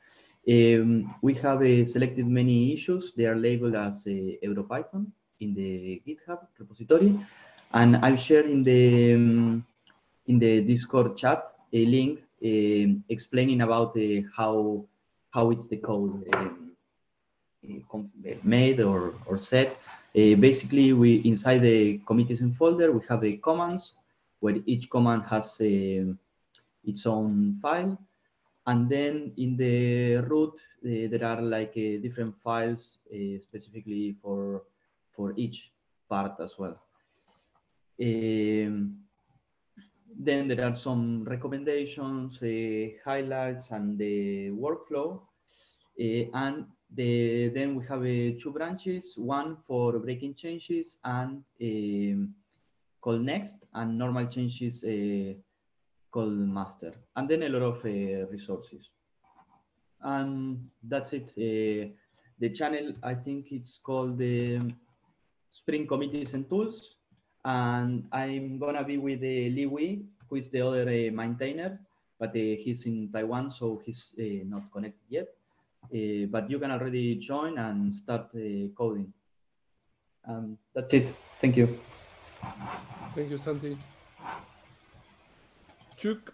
Um, we have uh, selected many issues. They are labeled as uh, EuroPython in the GitHub repository. And I've shared in the, um, in the Discord chat a link um, explaining about uh, how, how it's the code um, made or, or set. Uh, basically, we inside the Commitizen folder, we have a commands where each command has uh, its own file and then in the root, uh, there are like uh, different files uh, specifically for, for each part as well. Um, then there are some recommendations, uh, highlights, and the workflow. Uh, and the, then we have uh, two branches, one for breaking changes and um, call next, and normal changes called master, and then a lot of uh, resources. And that's it. Uh, the channel, I think it's called the Spring Commitizen Tools. And I'm gonna be with uh, Li Wei, who is the other uh, maintainer. but he's in Taiwan, so he's not connected yet. but you can already join and start coding. Um, that's it. Thank you. Thank you, Santi. Cheuk.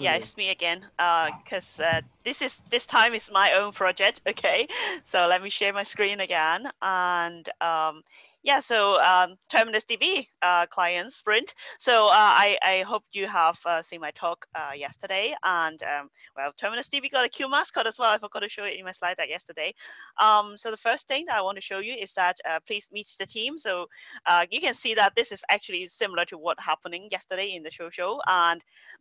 yeah, it's me again. Because uh, uh, this is this time is my own project. Okay, so let me share my screen again, and um, yeah, so um, Terminus DB uh, client Sprint. So uh, I, I hope you have uh, seen my talk uh, yesterday. And um, well, Terminus DB got a Q mascot as well. I forgot to show it in my slide deck yesterday. Um, so the first thing that I want to show you is that uh, please meet the team. So uh, you can see that this is actually similar to what happening yesterday in the show show. And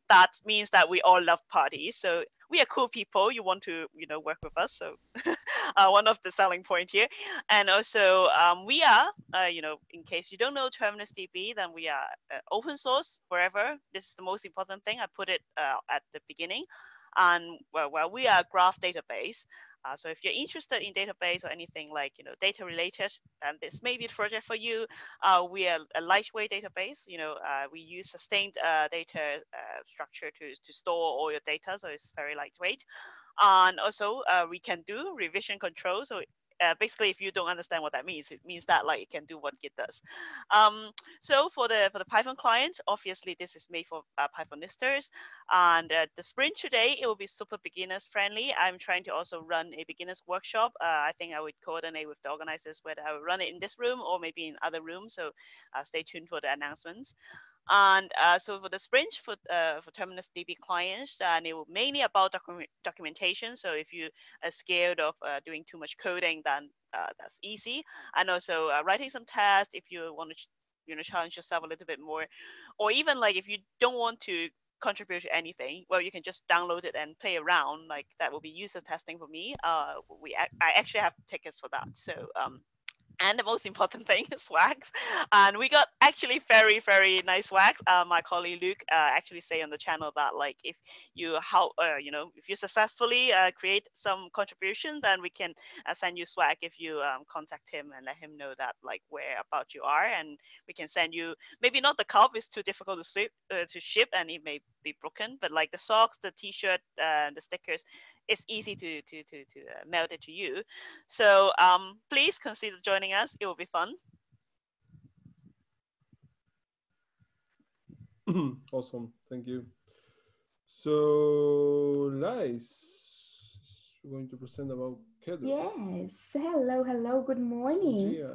that means that we all love parties. So we are cool people. You want to, you know, work with us. So uh, one of the selling point here. And also um, we are, uh, you know, in case you don't know Terminus DB, then we are uh, open source forever. This is the most important thing. I put it uh, at the beginning. And well, well, we are a graph database. Uh, so if you're interested in database or anything like you know data related, then this may be the project for you. Uh, we are a lightweight database. You know, uh, we use succinct uh, data uh, structure to to store all your data, so it's very lightweight. And also, uh, we can do revision control. So uh, basically, if you don't understand what that means, it means that like it can do what Git does. Um, so for the for the Python client, obviously this is made for uh, Pythonistas, and uh, the sprint today it will be super beginners friendly. I'm trying to also run a beginners workshop. Uh, I think I would coordinate with the organizers whether I will run it in this room or maybe in other rooms. So uh, stay tuned for the announcements. And uh, so for the sprint for uh, for Terminus DB clients, and it will mainly about docu documentation. So if you are scared of uh, doing too much coding, then uh, that's easy. And also uh, writing some tests if you want to you know challenge yourself a little bit more, or even like if you don't want to contribute to anything, well, you can just download it and play around. Like that will be user testing for me. Uh, we I actually have tickets for that. So um, and the most important thing is swags and we got actually very very nice swags uh, my colleague luke uh, actually say on the channel that like if you how uh, you know if you successfully uh, create some contribution then we can uh, send you swag if you um, contact him and let him know that like where about you are. And we can send you maybe not the cup is too difficult to ship, uh, to ship and it may be broken but like the socks the t-shirt the stickers it's easy to to to, to uh, mail it to you. So um, please consider joining us. It will be fun. awesome, thank you. So, Lais going to present about Kedro. Yes. Hello, hello. Good morning. Bom dia.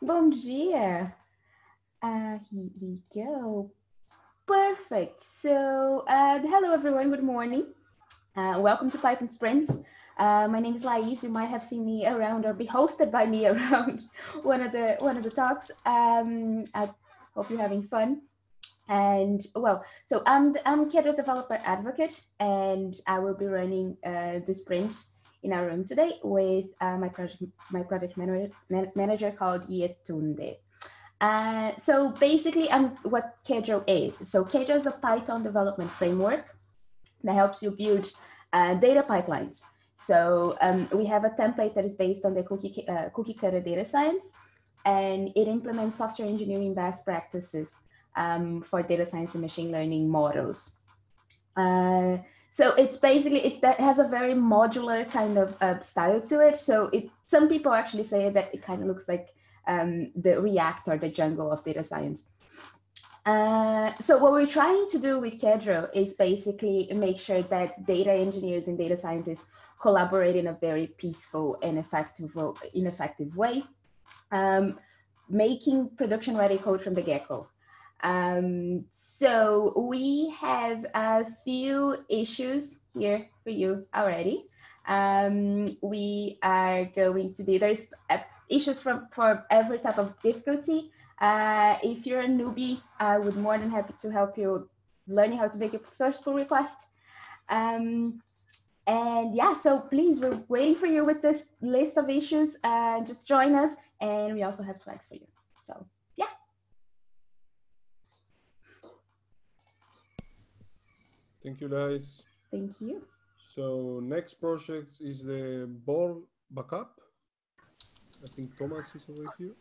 Bom dia. Uh, here we go. Perfect. So, uh, hello everyone. Good morning. Uh, welcome to Python Sprints. Uh, my name is Lais. You might have seen me around or be hosted by me around one of the one of the talks. Um, I hope you're having fun. And well, so I'm the, I'm Kedro's developer advocate, and I will be running uh, the sprint in our room today with uh, my project my project manager, man, manager called Yetunde. Uh, so basically, I'm what Kedro is. So Kedro is a Python development framework that helps you build uh, data pipelines. So um, we have a template that is based on the cookie, uh, cookie cutter data science, and it implements software engineering best practices um, for data science and machine learning models. Uh, so it's basically, it that has a very modular kind of uh, style to it. So it, some people actually say that it kind of looks like um, the React or the Django of data science. Uh, so what we're trying to do with Kedro is basically make sure that data engineers and data scientists collaborate in a very peaceful and effective, in effective way, um, making production ready code from the get-go. Um, so we have a few issues here for you already. Um, we are going to be, there's uh, issues from for every type of difficulty. Uh, if you're a newbie, I would more than happy to help you learning how to make your first pull request. Um, and yeah, so please, we're waiting for you with this list of issues. Uh, just join us, and we also have swags for you. So yeah. Thank you, guys. Thank you. So next project is the Borg backup. I think Thomas is over here.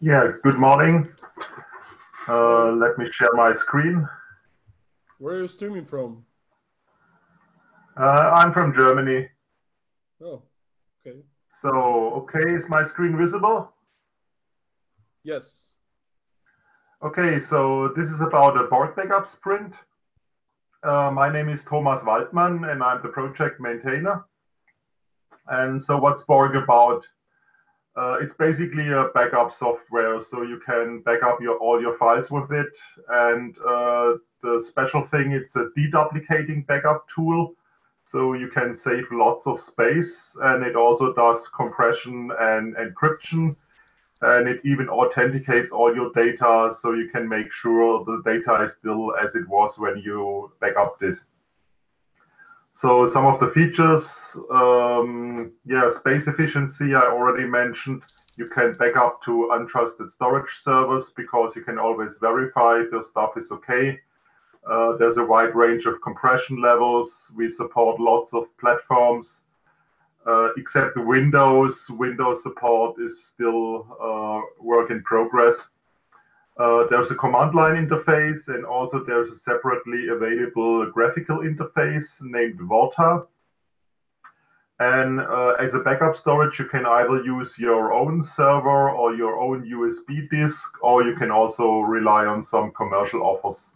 Yeah, good morning. Uh, let me share my screen. Where are you streaming from? Uh, I'm from Germany. Oh, okay. So, okay, is my screen visible? Yes. Okay, so this is about a Borg backup sprint. Uh, my name is Thomas Waldmann and I'm the project maintainer. And so what's Borg about? Uh, it's basically a backup software, so you can back up your all your files with it. And uh, the special thing, it's a deduplicating backup tool, so you can save lots of space. And it also does compression and encryption, and it even authenticates all your data, so you can make sure the data is still as it was when you backupped it. So some of the features, um, yeah, space efficiency, I already mentioned. You can back up to untrusted storage servers because you can always verify if your stuff is okay. Uh, there's a wide range of compression levels. We support lots of platforms, uh, except Windows. Windows support is still uh, work in progress. Uh, there's a command line interface, and also there's a separately available graphical interface named Vorta. And uh, as a backup storage, you can either use your own server or your own USB disk, or you can also rely on some commercial offers.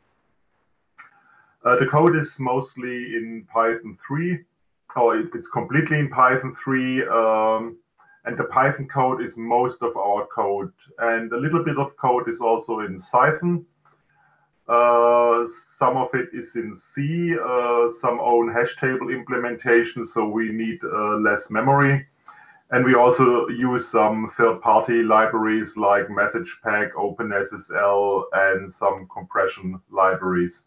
Uh, the code is mostly in Python 3, or it's completely in Python 3. Um, and the Python code is most of our code. And a little bit of code is also in Cython. Uh, some of it is in C, uh, some own hash table implementation, so we need uh, less memory. And we also use some third-party libraries like MessagePack, OpenSSL, and some compression libraries.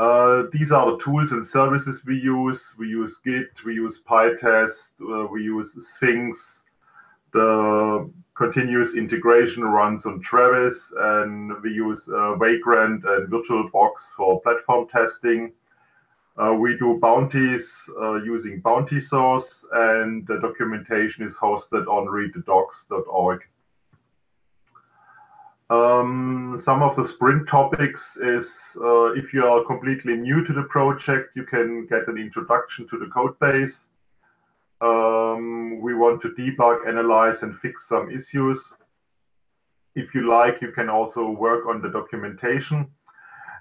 Uh, these are the tools and services we use. We use Git, we use PyTest, uh, we use Sphinx. The continuous integration runs on Travis, and we use uh, Vagrant and VirtualBox for platform testing. Uh, we do bounties uh, using Bounty Source, and the documentation is hosted on readthedocs.org. Um, some of the sprint topics is uh, if you are completely new to the project, you can get an introduction to the code base. Um, we want to debug, analyze, and fix some issues. If you like, you can also work on the documentation.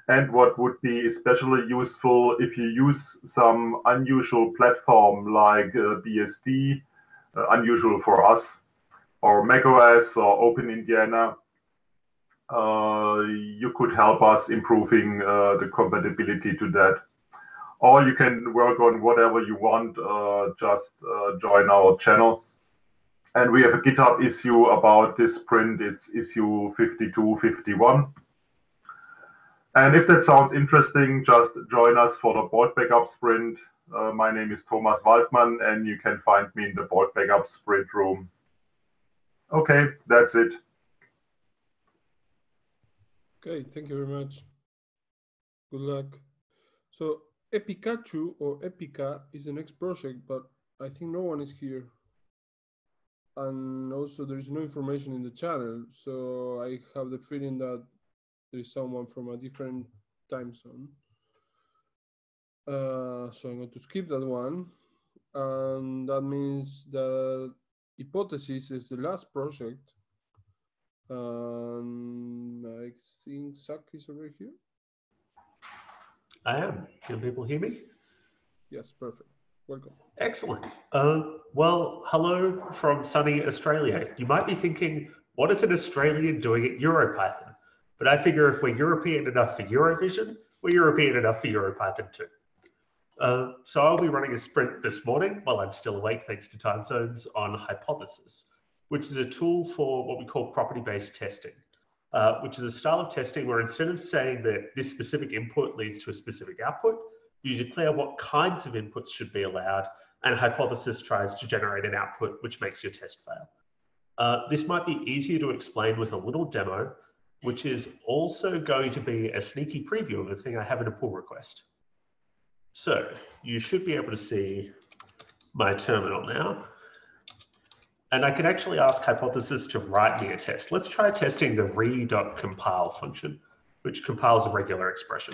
And what would be especially useful if you use some unusual platform like uh, BSD, uh, unusual for us, or macOS or OpenIndiana, uh, you could help us improving uh, the compatibility to that. Or you can work on whatever you want, uh, just join our channel. And we have a GitHub issue about this sprint. It's issue 5251. And if that sounds interesting, just join us for the Borg backup sprint. Uh, my name is Thomas Waldmann, and you can find me in the Borg backup sprint room. Okay, that's it. Okay, thank you very much. Good luck. So Epikachu or Epica is the next project, but I think no one is here. And also there is no information in the channel. So I have the feeling that there is someone from a different time zone. Uh, so I'm going to skip that one. And that means that hypothesis is the last project um, I think Zac is over here. I am. Can people hear me? Yes, perfect. Welcome. Excellent. Uh, well, hello from sunny Australia. You might be thinking, what is an Australian doing at EuroPython? But I figure if we're European enough for Eurovision, we're European enough for EuroPython too. Uh, so I'll be running a sprint this morning while I'm still awake thanks to time zones on Hypothesis which is a tool for what we call property-based testing, uh, which is a style of testing where instead of saying that this specific input leads to a specific output, you declare what kinds of inputs should be allowed, and a hypothesis tries to generate an output which makes your test fail. Uh, this might be easier to explain with a little demo, which is also going to be a sneaky preview of a thing I have in a pull request. So you should be able to see my terminal now. And I can actually ask Hypothesis to write me a test. Let's try testing the re.compile function. which compiles a regular expression.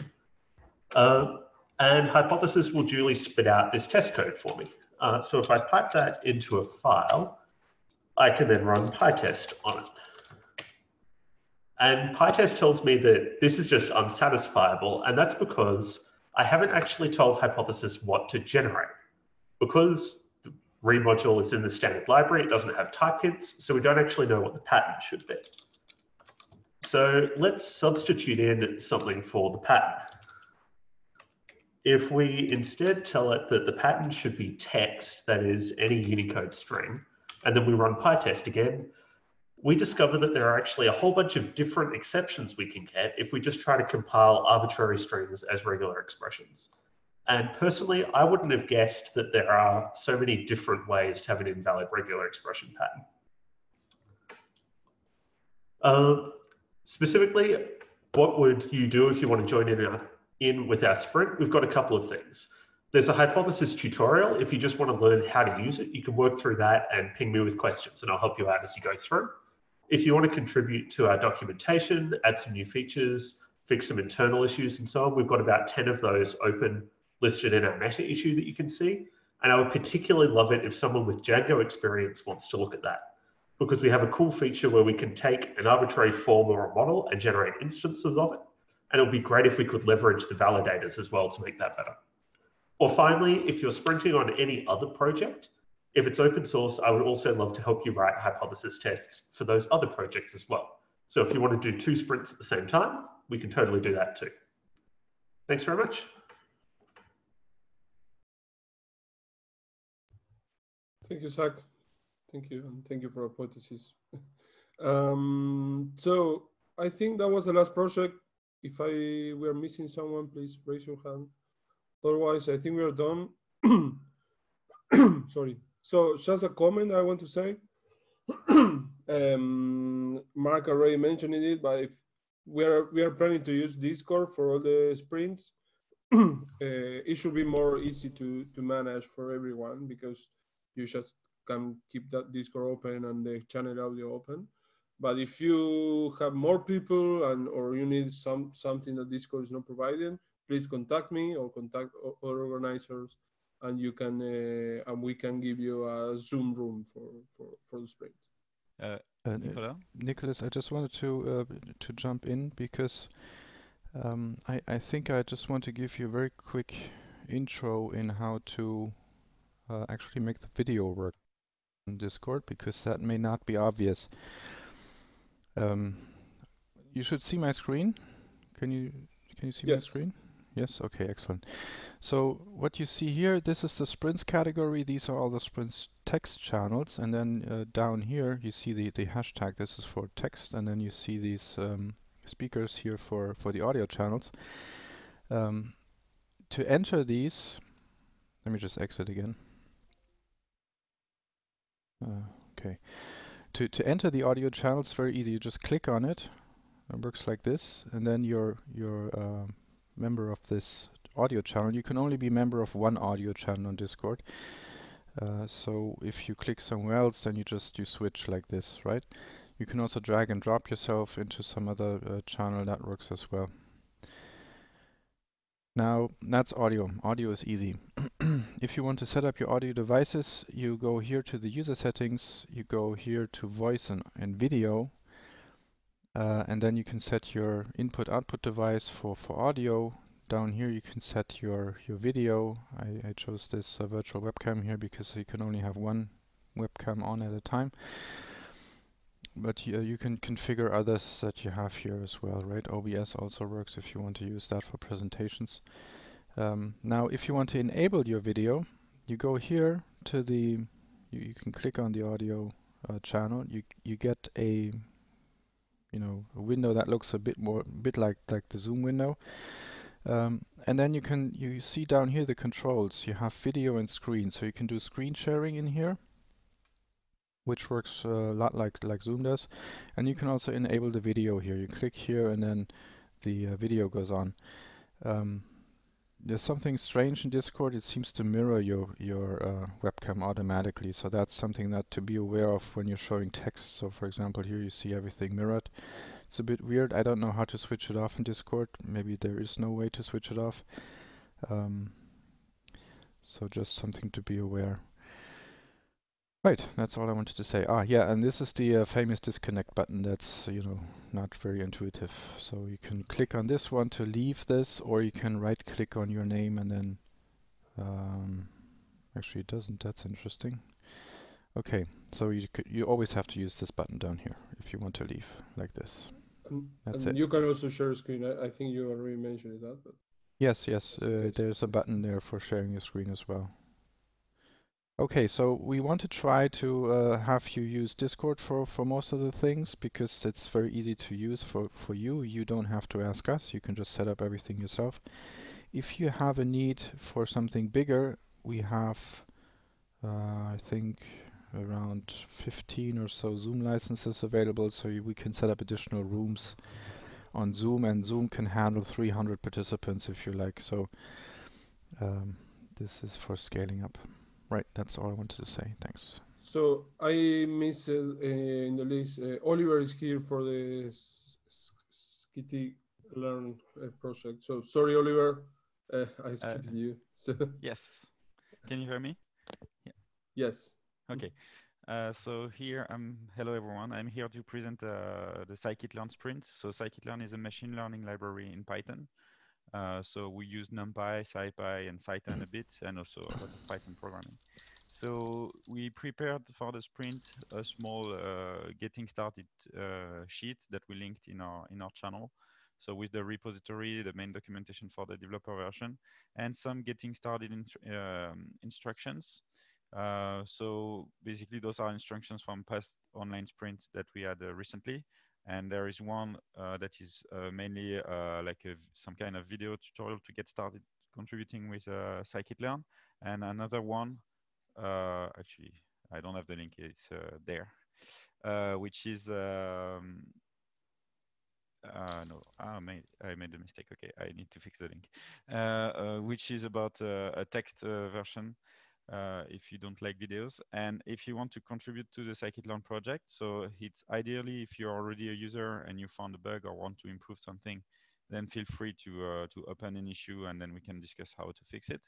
Uh, and hypothesis will duly spit out this test code for me. Uh, so if I pipe that into a file, I can then run PyTest on it. And PyTest tells me that this is just unsatisfiable, and that's because I haven't actually told Hypothesis what to generate. Because the re module is in the standard library, it doesn't have type hints, so we don't actually know what the pattern should be. So let's substitute in something for the pattern. If we instead tell it that the pattern should be text, that is any Unicode string, and then we run PyTest again, we discover that there are actually a whole bunch of different exceptions we can get if we just try to compile arbitrary strings as regular expressions. And personally, I wouldn't have guessed that there are so many different ways to have an invalid regular expression pattern. Uh, specifically, what would you do if you want to join in a in with our sprint, we've got a couple of things. There's a hypothesis tutorial. If you just want to learn how to use it, you can work through that and ping me with questions and I'll help you out as you go through. If you want to contribute to our documentation, add some new features, fix some internal issues and so on, we've got about 10 of those open listed in our meta issue that you can see. And I would particularly love it if someone with Django experience wants to look at that because we have a cool feature where we can take an arbitrary form or a model and generate instances of it and it would be great if we could leverage the validators as well to make that better. Or finally, if you're sprinting on any other project, if it's open source, I would also love to help you write hypothesis tests for those other projects as well. So if you want to do two sprints at the same time, we can totally do that too. Thanks very much. Thank you, Zac. Thank you, and thank you for hypothesis. um, so I think that was the last project if I we are missing someone, please raise your hand. Otherwise, I think we are done. Sorry. So just a comment I want to say. um, Mark already mentioned it, but if we are we are planning to use Discord for all the sprints, uh, it should be more easy to to manage for everyone because you just can keep that Discord open and the channel audio open. But if you have more people and or you need some something that Discord is not providing, please contact me or contact other organizers, and you can uh, and we can give you a Zoom room for for for the sprint. Uh, uh, Nicola? Nicholas, I just wanted to uh, to jump in because um, I I think I just want to give you a very quick intro in how to uh, actually make the video work in Discord because that may not be obvious. Um, you should see my screen. Can you can you see yes. my screen? Yes. Okay. Excellent. So what you see here, this is the sprints category. These are all the sprints text channels, and then uh, down here you see the the hashtag. This is for text, and then you see these um, speakers here for for the audio channels. Um, to enter these, let me just exit again. Uh, okay to, to enter the audio channel, it's very easy. You just click on it. It works like this. And then you're, you're a member of this audio channel. You can only be member of one audio channel on Discord. Uh, so if you click somewhere else, then you just you switch like this, right? You can also drag and drop yourself into some other uh, channel that works as well. Now that's audio. Audio is easy. if you want to set up your audio devices, you go here to the user settings, you go here to voice and, and video, uh, and then you can set your input output device for, for audio. Down here you can set your, your video. I, I chose this uh, virtual webcam here because you can only have one webcam on at a time but you, you can configure others that you have here as well, right? OBS also works if you want to use that for presentations. Um, now, if you want to enable your video, you go here to the, you, you can click on the audio uh, channel. You you get a, you know, a window that looks a bit more, bit like like the Zoom window. Um, and then you can you see down here the controls. You have video and screen, so you can do screen sharing in here which works a lot like like Zoom does. And you can also enable the video here. You click here and then the uh, video goes on. Um, there's something strange in Discord. It seems to mirror your your uh, webcam automatically. So that's something that to be aware of when you're showing text. So for example, here you see everything mirrored. it's a bit weird. I don't know how to switch it off in Discord. Maybe there is no way to switch it off. Um, so just something to be aware. Right, that's all I wanted to say. Ah, yeah, and this is the uh, famous disconnect button that's, you know, not very intuitive. So you can click on this one to leave this, or you can right click on your name and then, um, actually it doesn't, that's interesting. Okay, so you could, you always have to use this button down here if you want to leave, like this. And, That's and it. you can also share screen. I, I think you already mentioned that, but Yes, yes, uh, there's a button there for sharing your screen as well. Okay, so we want to try to uh, have you use Discord for, for most of the things because it's very easy to use for, for you. You don't have to ask us, you can just set up everything yourself. If you have a need for something bigger, we have, uh, I think, around 15 or so Zoom licenses available, so we can set up additional rooms on Zoom, and Zoom can handle 300 participants if you like. So um, this is for scaling up. Right, that's all I wanted to say. Thanks. So I missed uh, in the list. Uh, Oliver is here for the S- S- Skitty Learn uh, project. So sorry, Oliver, uh, I skipped you. So Yes. Can you hear me? yes, Okay. Uh, so here, I'm hello everyone. I'm here to present uh, the scikit-learn sprint. So scikit-learn is a machine learning library in Python. Uh, so we use NumPy, SciPy, and Cython a bit, and also a lot of Python programming. So we prepared for the sprint a small uh, getting started uh, sheet that we linked in our in our channel. So with the repository, the main documentation for the developer version, and some getting started instru- um, instructions. Uh, so basically, those are instructions from past online sprints that we had uh, recently. And there is one uh, that is uh, mainly uh, like a some kind of video tutorial to get started contributing with uh, scikit-learn, and another one. Uh, actually, I don't have the link; it's uh, there, which is um, no, I made I made a mistake. Okay, I need to fix the link, which is about a text version. Uh, if you don't like videos, and if you want to contribute to the scikit-learn project, so it's ideally if you're already a user and you found a bug or want to improve something, then feel free to uh, to open an issue and then we can discuss how to fix it.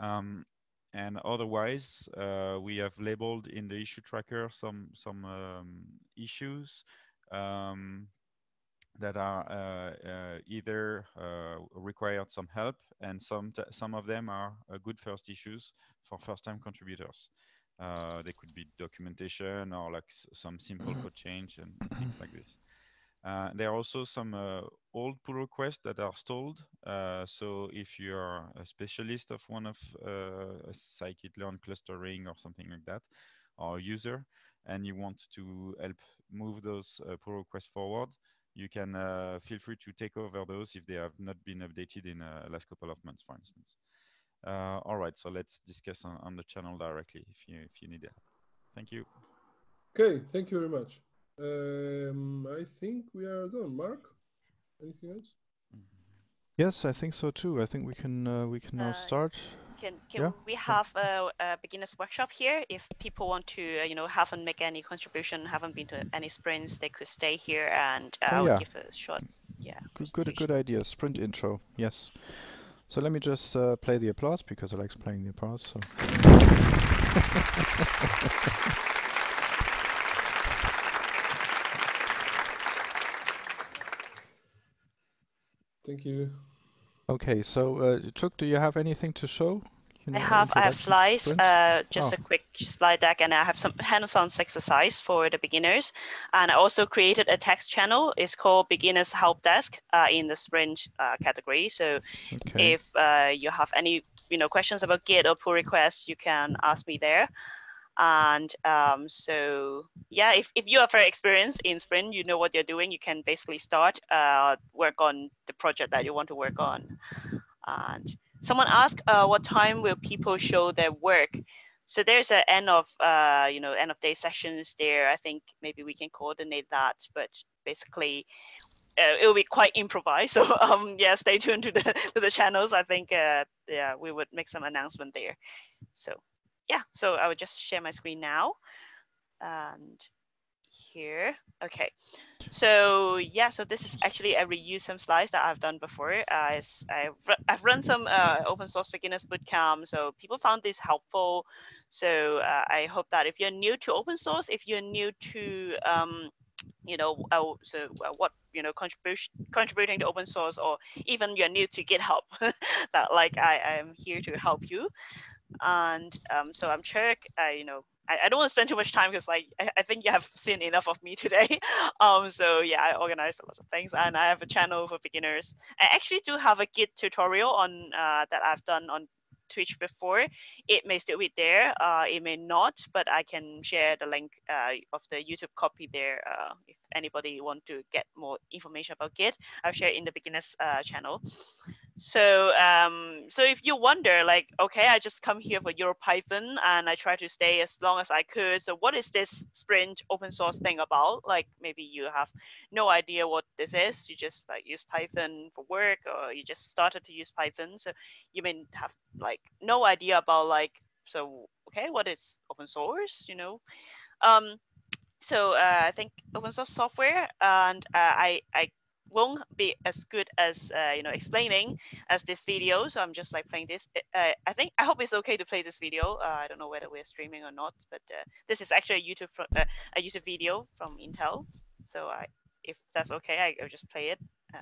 Um, and otherwise, uh, we have labeled in the issue tracker some some um, issues. Um, that are uh, uh, either required some help and some some of them are uh, good first issues for first time contributors. Uh, they could be documentation or like s- some simple code change and things like this. Uh, there are also some uh, old pull requests that are stalled. Uh, so if you're a specialist of one of uh, a scikit-learn clustering or something like that, or a user, and you want to help move those uh, pull requests forward, you can uh, feel free to take over those if they have not been updated in the last couple of months, for instance. Uh, all right, so let's discuss on, on the channel directly if you if you need it. Thank you. okay. Thank you very much. Um, I think we are done. Mark, anything else? Yes, I think so too. I think we can uh, we can now Uh, start. Can can Yeah. we have a, a beginners workshop here? If people want to, uh, you know, haven't make any contribution, haven't been to any sprints, they could stay here and uh, Oh, yeah. give a short, yeah. Good, good, good idea. Sprint intro. Yes. So let me just uh, play the applause because I like playing the applause. So. Thank you. Okay, so uh, Cheuk, do you have anything to show? You I have I have slides, uh, just Oh. a quick slide deck, and I have some hands-on exercise for the beginners. And I also created a text channel. It's called Beginners Help Desk uh, in the Sprint uh, category. So Okay. if uh, you have any you know questions about Git or pull requests, you can ask me there. And um, so yeah, if, if you are very experienced in Sprint, you know what you're doing, you can basically start uh, work on the project that you want to work on. And someone asked, uh, what time will people show their work? So there's an end of uh, you know end of day sessions there. I think maybe we can coordinate that, but basically uh, it will be quite improvised. So um, yeah, stay tuned to the to the channels. I think uh, yeah we would make some announcement there. So yeah, so I will just share my screen now, and here. Okay, so yeah, so this is actually a reuse some slides that I've done before. Uh, I've, I've run some uh, open source beginners bootcamp, so people found this helpful. So uh, I hope that if you're new to open source, if you're new to um, you know, uh, so uh, what you know, contribution contributing to open source, or even you're new to GitHub, that like I am here to help you. And um, so I'm Cheuk. I, you know, I, I don't want to spend too much time because like I, I, think you have seen enough of me today. um, so yeah, I organize a lot of things and I have a channel for beginners. I actually do have a Git tutorial on uh, that I've done on Twitch before. It may still be there, uh, it may not, but I can share the link uh, of the YouTube copy there uh, if anybody want to get more information about Git. I'll share in the beginners uh, channel. So um, so if you wonder, like, okay, I just come here for EuroPython and I try to stay as long as I could. So what is this Sprint open source thing about? Like maybe you have no idea what this is. You just like use Python for work or you just started to use Python. So you may have like no idea about like, so okay, what is open source, you know? Um, so uh, I think open source software and uh, I, I won't be as good as uh, you know explaining as this video so i'm just like playing this. Uh, i think i hope it's okay to play this video. Uh, i don't know whether we're streaming or not but uh, this is actually a youtube from, uh, a youtube video from intel. So i if that's okay I, will just play it. Uh,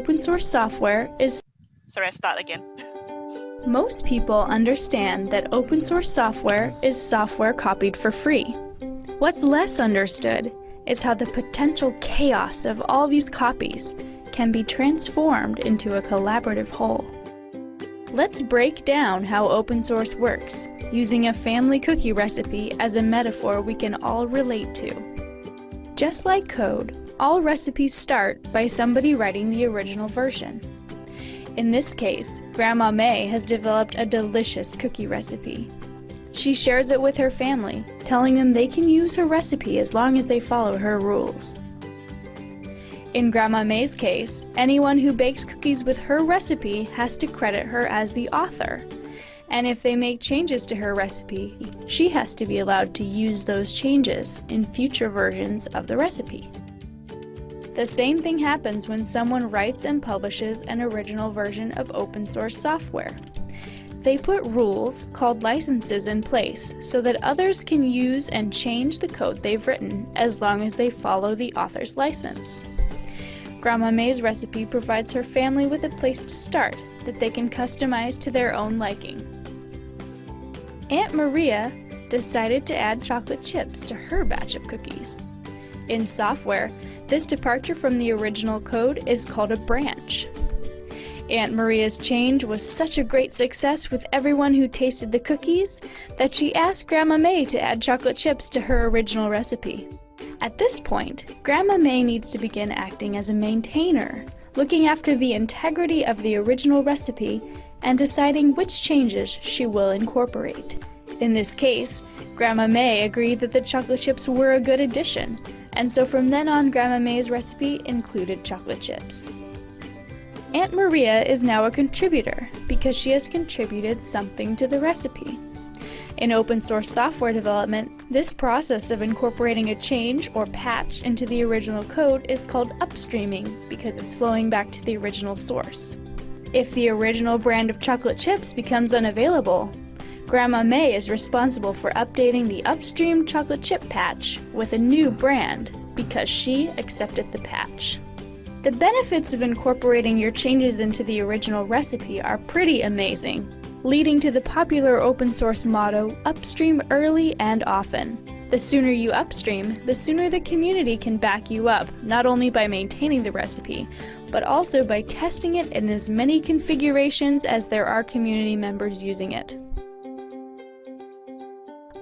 open source software is sorry i start again. Most people understand that open source software is software copied for free What's less understood is how the potential chaos of all these copies can be transformed into a collaborative whole. Let's break down how open source works, using a family cookie recipe as a metaphor we can all relate to. Just like code, all recipes start by somebody writing the original version. In this case, Grandma May has developed a delicious cookie recipe. She shares it with her family, telling them they can use her recipe as long as they follow her rules. In Grandma May's case, anyone who bakes cookies with her recipe has to credit her as the author. And if they make changes to her recipe, she has to be allowed to use those changes in future versions of the recipe. The same thing happens when someone writes and publishes an original version of open source software. They put rules, called licenses, in place so that others can use and change the code they've written as long as they follow the author's license. Grandma May's recipe provides her family with a place to start that they can customize to their own liking. Aunt Maria decided to add chocolate chips to her batch of cookies. In software, this departure from the original code is called a branch. Aunt Maria's change was such a great success with everyone who tasted the cookies that she asked Grandma May to add chocolate chips to her original recipe. At this point, Grandma May needs to begin acting as a maintainer, looking after the integrity of the original recipe and deciding which changes she will incorporate. In this case, Grandma May agreed that the chocolate chips were a good addition, and so from then on, Grandma May's recipe included chocolate chips. Aunt Maria is now a contributor because she has contributed something to the recipe. In open source software development, this process of incorporating a change or patch into the original code is called upstreaming because it's flowing back to the original source. If the original brand of chocolate chips becomes unavailable, Grandma May is responsible for updating the upstream chocolate chip patch with a new brand because she accepted the patch. The benefits of incorporating your changes into the original recipe are pretty amazing, leading to the popular open source motto, upstream early and often. The sooner you upstream, the sooner the community can back you up, not only by maintaining the recipe, but also by testing it in as many configurations as there are community members using it.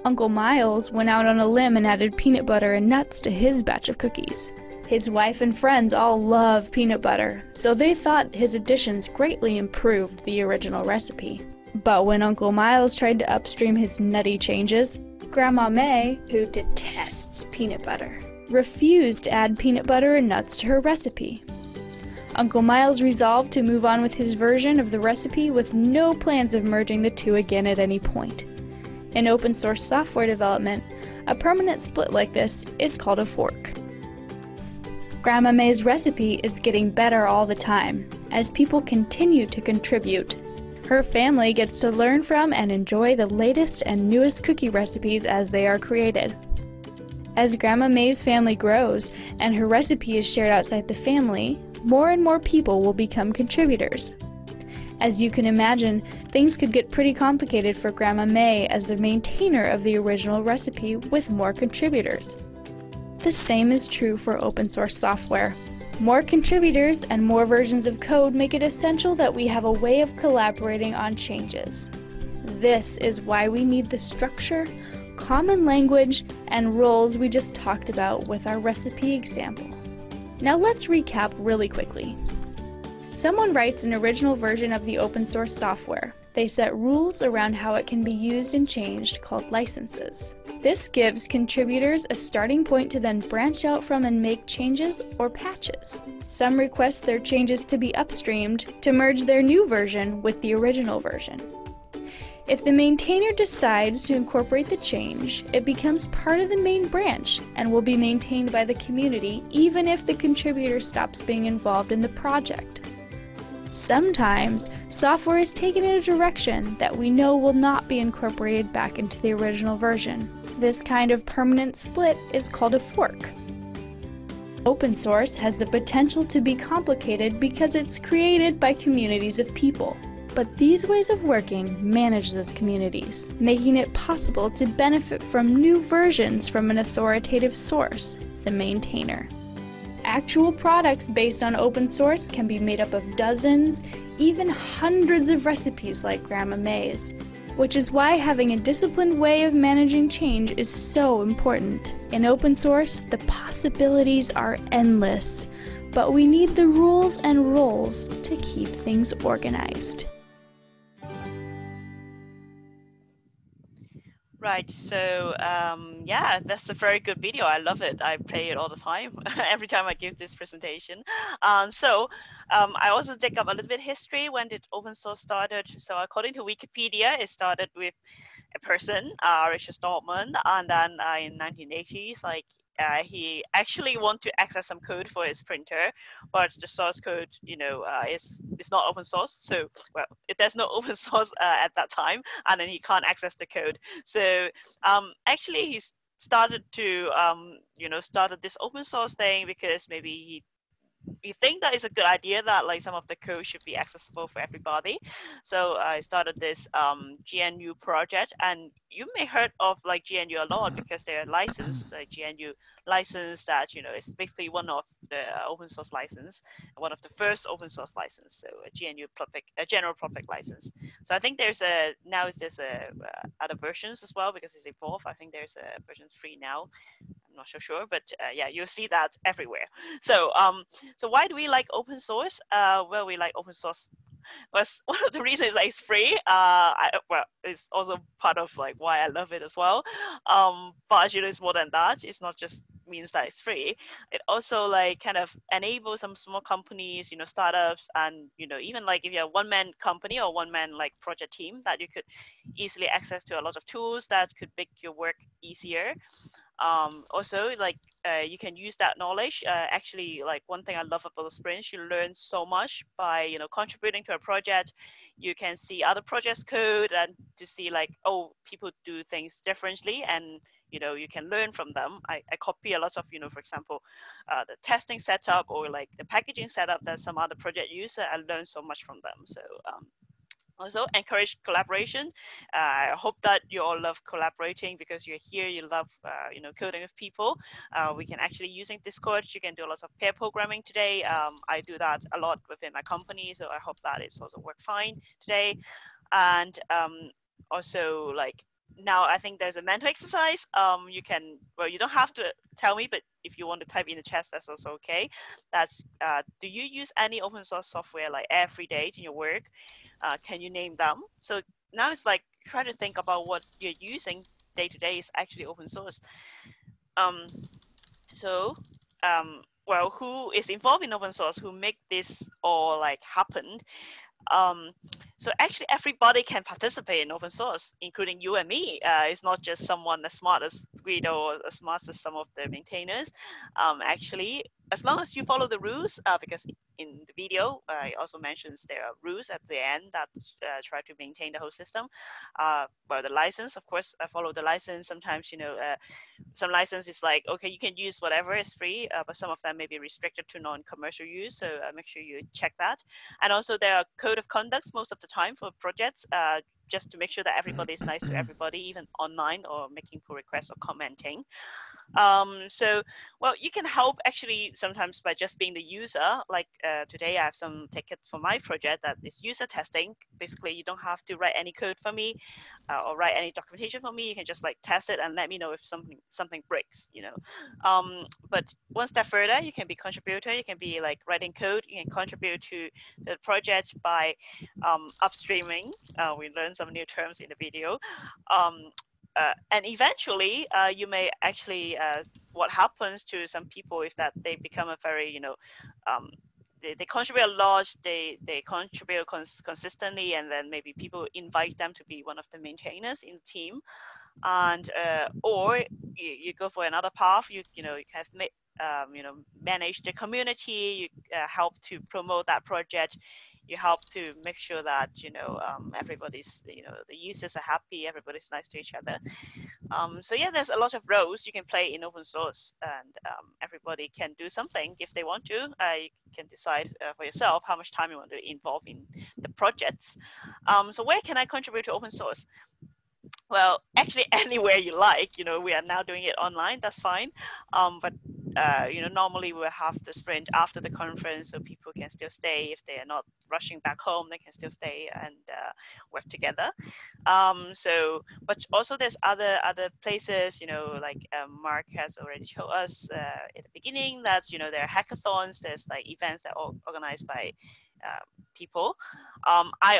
Uncle Miles went out on a limb and added peanut butter and nuts to his batch of cookies. His wife and friends all love peanut butter, so they thought his additions greatly improved the original recipe. But when Uncle Miles tried to upstream his nutty changes, Grandma May, who detests peanut butter, refused to add peanut butter and nuts to her recipe. Uncle Miles resolved to move on with his version of the recipe with no plans of merging the two again at any point. In open source software development, a permanent split like this is called a fork. Grandma May's recipe is getting better all the time as people continue to contribute. Her family gets to learn from and enjoy the latest and newest cookie recipes as they are created. As Grandma May's family grows and her recipe is shared outside the family, more and more people will become contributors. As you can imagine, things could get pretty complicated for Grandma May as the maintainer of the original recipe with more contributors. The same is true for open source software. More contributors and more versions of code make it essential that we have a way of collaborating on changes. This is why we need the structure, common language, and roles we just talked about with our recipe example. Now let's recap really quickly. Someone writes an original version of the open source software. They set rules around how it can be used and changed called licenses. This gives contributors a starting point to then branch out from and make changes or patches. Some request their changes to be upstreamed to merge their new version with the original version. If the maintainer decides to incorporate the change, it becomes part of the main branch and will be maintained by the community even if the contributor stops being involved in the project. Sometimes, software is taken in a direction that we know will not be incorporated back into the original version. This kind of permanent split is called a fork. Open source has the potential to be complicated because it's created by communities of people. But these ways of working manage those communities, making it possible to benefit from new versions from an authoritative source, the maintainer. Actual products based on open source can be made up of dozens, even hundreds of recipes like Grandma May's, which is why having a disciplined way of managing change is so important. In open source, the possibilities are endless, but we need the rules and roles to keep things organized. Right. So um, yeah, that's a very good video. I love it. I play it all the time. Every time I give this presentation. Um, so um, I also dig up a little bit history. When did open source started? So according to Wikipedia, it started with a person, uh, Richard Stallman, and then uh, in 1980s, like uh, he actually want to access some code for his printer, but the source code, you know, uh, is is not open source. So, well, there's no open source uh, at that time, and then he can't access the code. So, um, actually, he started to, um, you know, started this open source thing because maybe he we think that it's a good idea that like some of the code should be accessible for everybody. So I started this um, GNU project, and you may heard of like GNU a lot because they're licensed, the GNU license that you know is basically one of the open source license, one of the first open source license, so a GNU public, a general public license. So I think there's a now is there's a uh, other versions as well because it's evolved. I think there's a version three now. Not so sure, but uh, yeah, you'll see that everywhere. So um, so why do we like open source? Uh, well, we like open source was one of the reasons that it's free. Uh, I, well, it's also part of like why I love it as well. Um, but you know, it's more than that. It's not just means that it's free. It also like kind of enables some small companies, you know, startups, and you know, even like if you're a one-man company or one-man like project team, that you could easily access to a lot of tools that could make your work easier um, also like uh, you can use that knowledge uh, actually like one thing i love about the sprints you learn so much by you know contributing to a project. You can see other projects code and to see like oh people do things differently and you know you can learn from them. I, I copy a lot of you know for example uh, the testing setup or like the packaging setup that some other project use i learn so much from them. So um, also encourage collaboration uh, i hope that you all love collaborating because you're here you love uh, you know coding with people uh, we can actually using discord you can do a lot of pair programming today um, i do that a lot within my company so i hope that it's also work fine today and um, also like now I think there's a mental exercise. Um, you can well, you don't have to tell me, but if you want to type in the chat, that's also okay. That's uh, do you use any open source software like every day in your work? Uh, can you name them? So now it's like try to think about what you're using day to day is actually open source. Um, so um, well, who is involved in open source, who make this all like happen? Um, so actually everybody can participate in open source, including you and me. Uh, it's not just someone as smart as Guido or as smart as some of the maintainers. Um, actually, as long as you follow the rules, uh, because in the video, it also mentions there are rules at the end that uh, try to maintain the whole system. Uh, well, the license, of course, I follow the license. Sometimes, you know, uh, some license is like, okay, you can use whatever is free, uh, but some of them may be restricted to non-commercial use. So uh, make sure you check that. And also there are code of conducts most of the time for projects just to make sure that everybody is nice to everybody, even online or making pull requests or commenting. Um, so, well, you can help actually sometimes by just being the user. Like uh, today, I have some tickets for my project that is user testing. Basically, you don't have to write any code for me uh, or write any documentation for me. You can just like test it and let me know if something something breaks. You know. Um, but one step further, you can be contributor. You can be like writing code. You can contribute to the project by um, upstreaming. Uh, we learned some new terms in the video. Um, uh, and eventually uh, you may actually uh, what happens to some people is that they become a very you know um, they, they contribute a lot they they contribute cons- consistently and then maybe people invite them to be one of the maintainers in the team and uh, or you, you go for another path you you know you of make, um, you know manage the community you uh, help to promote that project you help to make sure that you know um, everybody's you know the users are happy everybody's nice to each other. Um, so yeah there's a lot of roles you can play in open source and um, everybody can do something if they want to. Uh, you can decide uh, for yourself how much time you want to involve in the projects. Um, so where can i contribute to open source? Well actually anywhere you like you know we are now doing it online that's fine. Um, but uh, you know normally we'll have the sprint after the conference so people can still stay if they are not rushing back home they can still stay and uh, work together um, so but also there's other other places you know like um, mark has already showed us uh, at the beginning that you know there are hackathons there's like events that are organized by uh, people. Um, I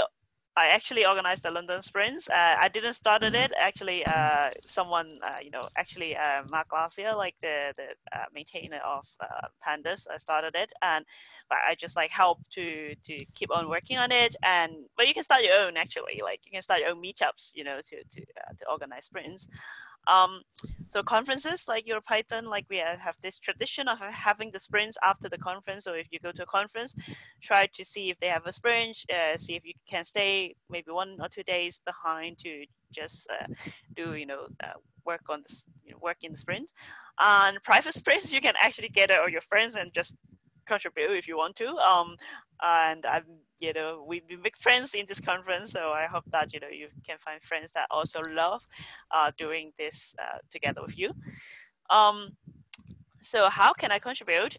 I actually organized the London sprints. Uh, I didn't started it. Actually, uh, someone, uh, you know, actually uh, Marc Garcia, like the the uh, maintainer of uh, Pandas, I started it, and but I just like helped to to keep on working on it. And but you can start your own actually. Like you can start your own meetups, you know, to to to organize sprints. Um, so conferences like EuroPython, like we have this tradition of having the sprints after the conference. So if you go to a conference, try to see if they have a sprint, uh, see if you can stay maybe one or two days behind to just uh, do, you know, uh, work on this, you know, work in the sprint. And private sprints, you can actually get it all your friends and just contribute if you want to. Um, and I'm, you know, we've been big friends in this conference, so I hope that you know you can find friends that also love uh, doing this uh, together with you. Um, so how can I contribute?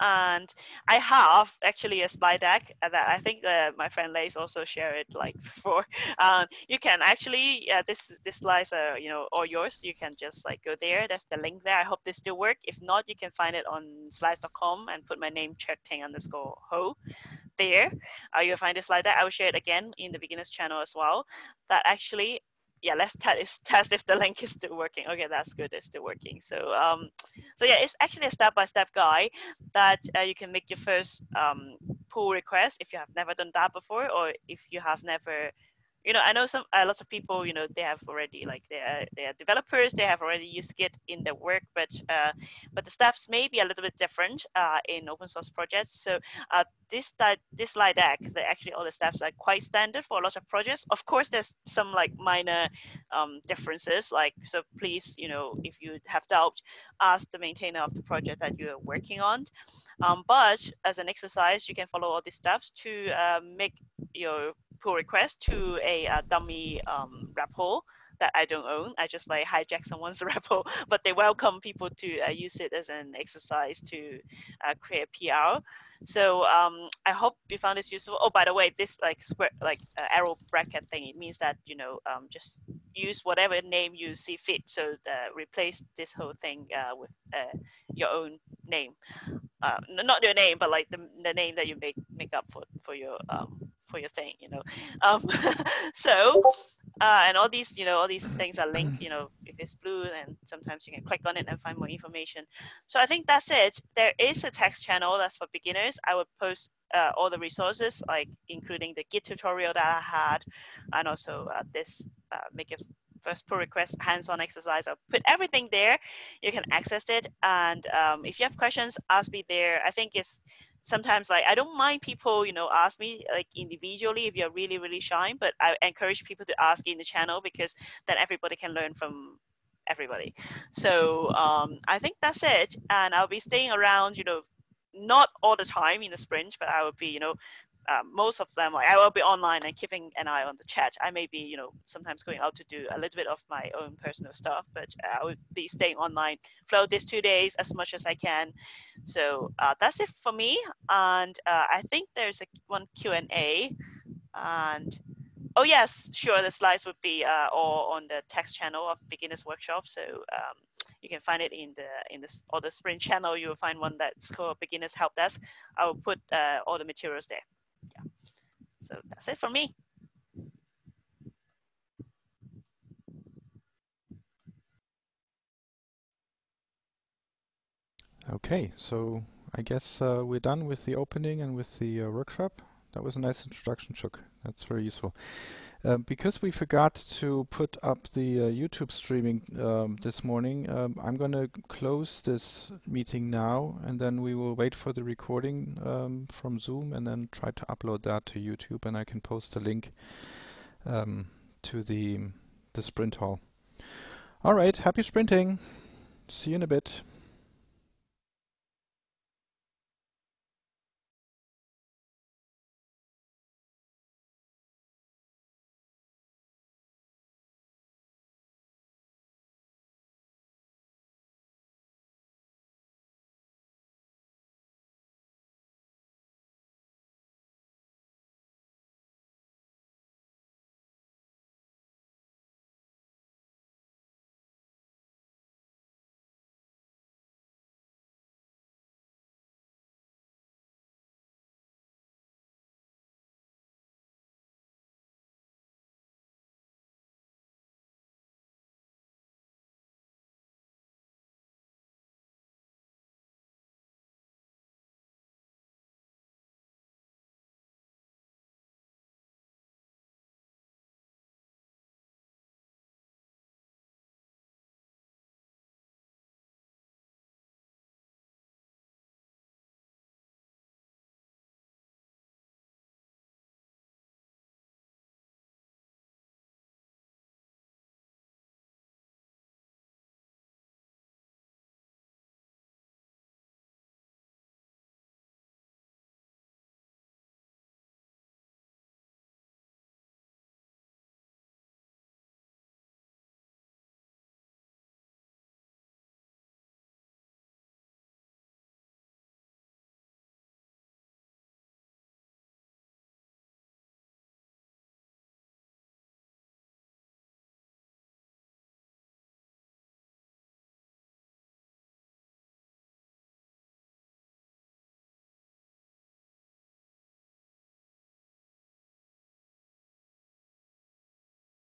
and I have actually a slide deck that I think uh, my friend Lace also shared it like before. Um, you can actually uh, this this slides are you know all yours. You can just like go there. There's the link there. I hope this still work. If not, you can find it on slides.com and put my name Ting underscore ho there. Uh, you'll find this slide that I will share it again in the beginners channel as well. That actually yeah, let's test test if the link is still working. Okay, that's good. It's still working. So um, so yeah, it's actually a step-by-step guide that uh, you can make your first um, pull request if you have never done that before, or if you have never you know, I know some uh, lots of people, you know, they have already like they are they are developers, they have already used Git in their work, but uh, but the steps may be a little bit different uh, in open source projects. So uh, this this slide deck, actually all the steps are quite standard for a lot of projects. Of course, there's some like minor um, differences. Like so, please, you know, if you have doubt, ask the maintainer of the project that you're working on. Um, but as an exercise, you can follow all these steps to uh, make your pull request to a, a dummy um, repo that I don't own. I just like hijack someone's repo, but they welcome people to uh, use it as an exercise to uh, create PR. So um, I hope you found this useful. Oh, by the way, this like square like uh, arrow bracket thing, it means that you know um, just use whatever name you see fit. So uh, replace this whole thing uh, with uh, your own name, uh, not your name, but like the, the name that you make make up for for your um, for your thing, you know. Um, so, uh, and all these, you know, all these things are linked. You know, if it's blue, and sometimes you can click on it and find more information. So I think that's it. There is a text channel that's for beginners. I would post uh, all the resources, like including the Git tutorial that I had, and also uh, this uh, make your first pull request hands-on exercise. I'll put everything there. You can access it, and um, if you have questions, ask me there. I think it's sometimes like I don't mind people, you know, ask me like individually if you're really really shy, but I encourage people to ask in the channel because then everybody can learn from everybody. So um, I think that's it, and I'll be staying around, you know, not all the time in the sprint, but I will be, you know, uh, most of them, like I will be online and keeping an eye on the chat. I may be, you know, sometimes going out to do a little bit of my own personal stuff, but I will be staying online for these two days as much as I can. So uh, that's it for me. And uh, I think there's a one Q and A, and oh yes, sure, the slides would be uh, all on the text channel of Beginners Workshop. So um, you can find it in the in the or the Sprint channel. You will find one that's called Beginners Help Desk. I will put uh, all the materials there yeah. So that's it for me. Okay, so I guess uh, we're done with the opening and with the uh, workshop. That was a nice introduction, Cheuk. That's very useful. Um, because we forgot to put up the uh, YouTube streaming um, this morning, um, I'm going to close this meeting now and then we will wait for the recording um, from Zoom and then try to upload that to YouTube and I can post a link um, to the, the sprint hall. All right, happy sprinting. See you in a bit.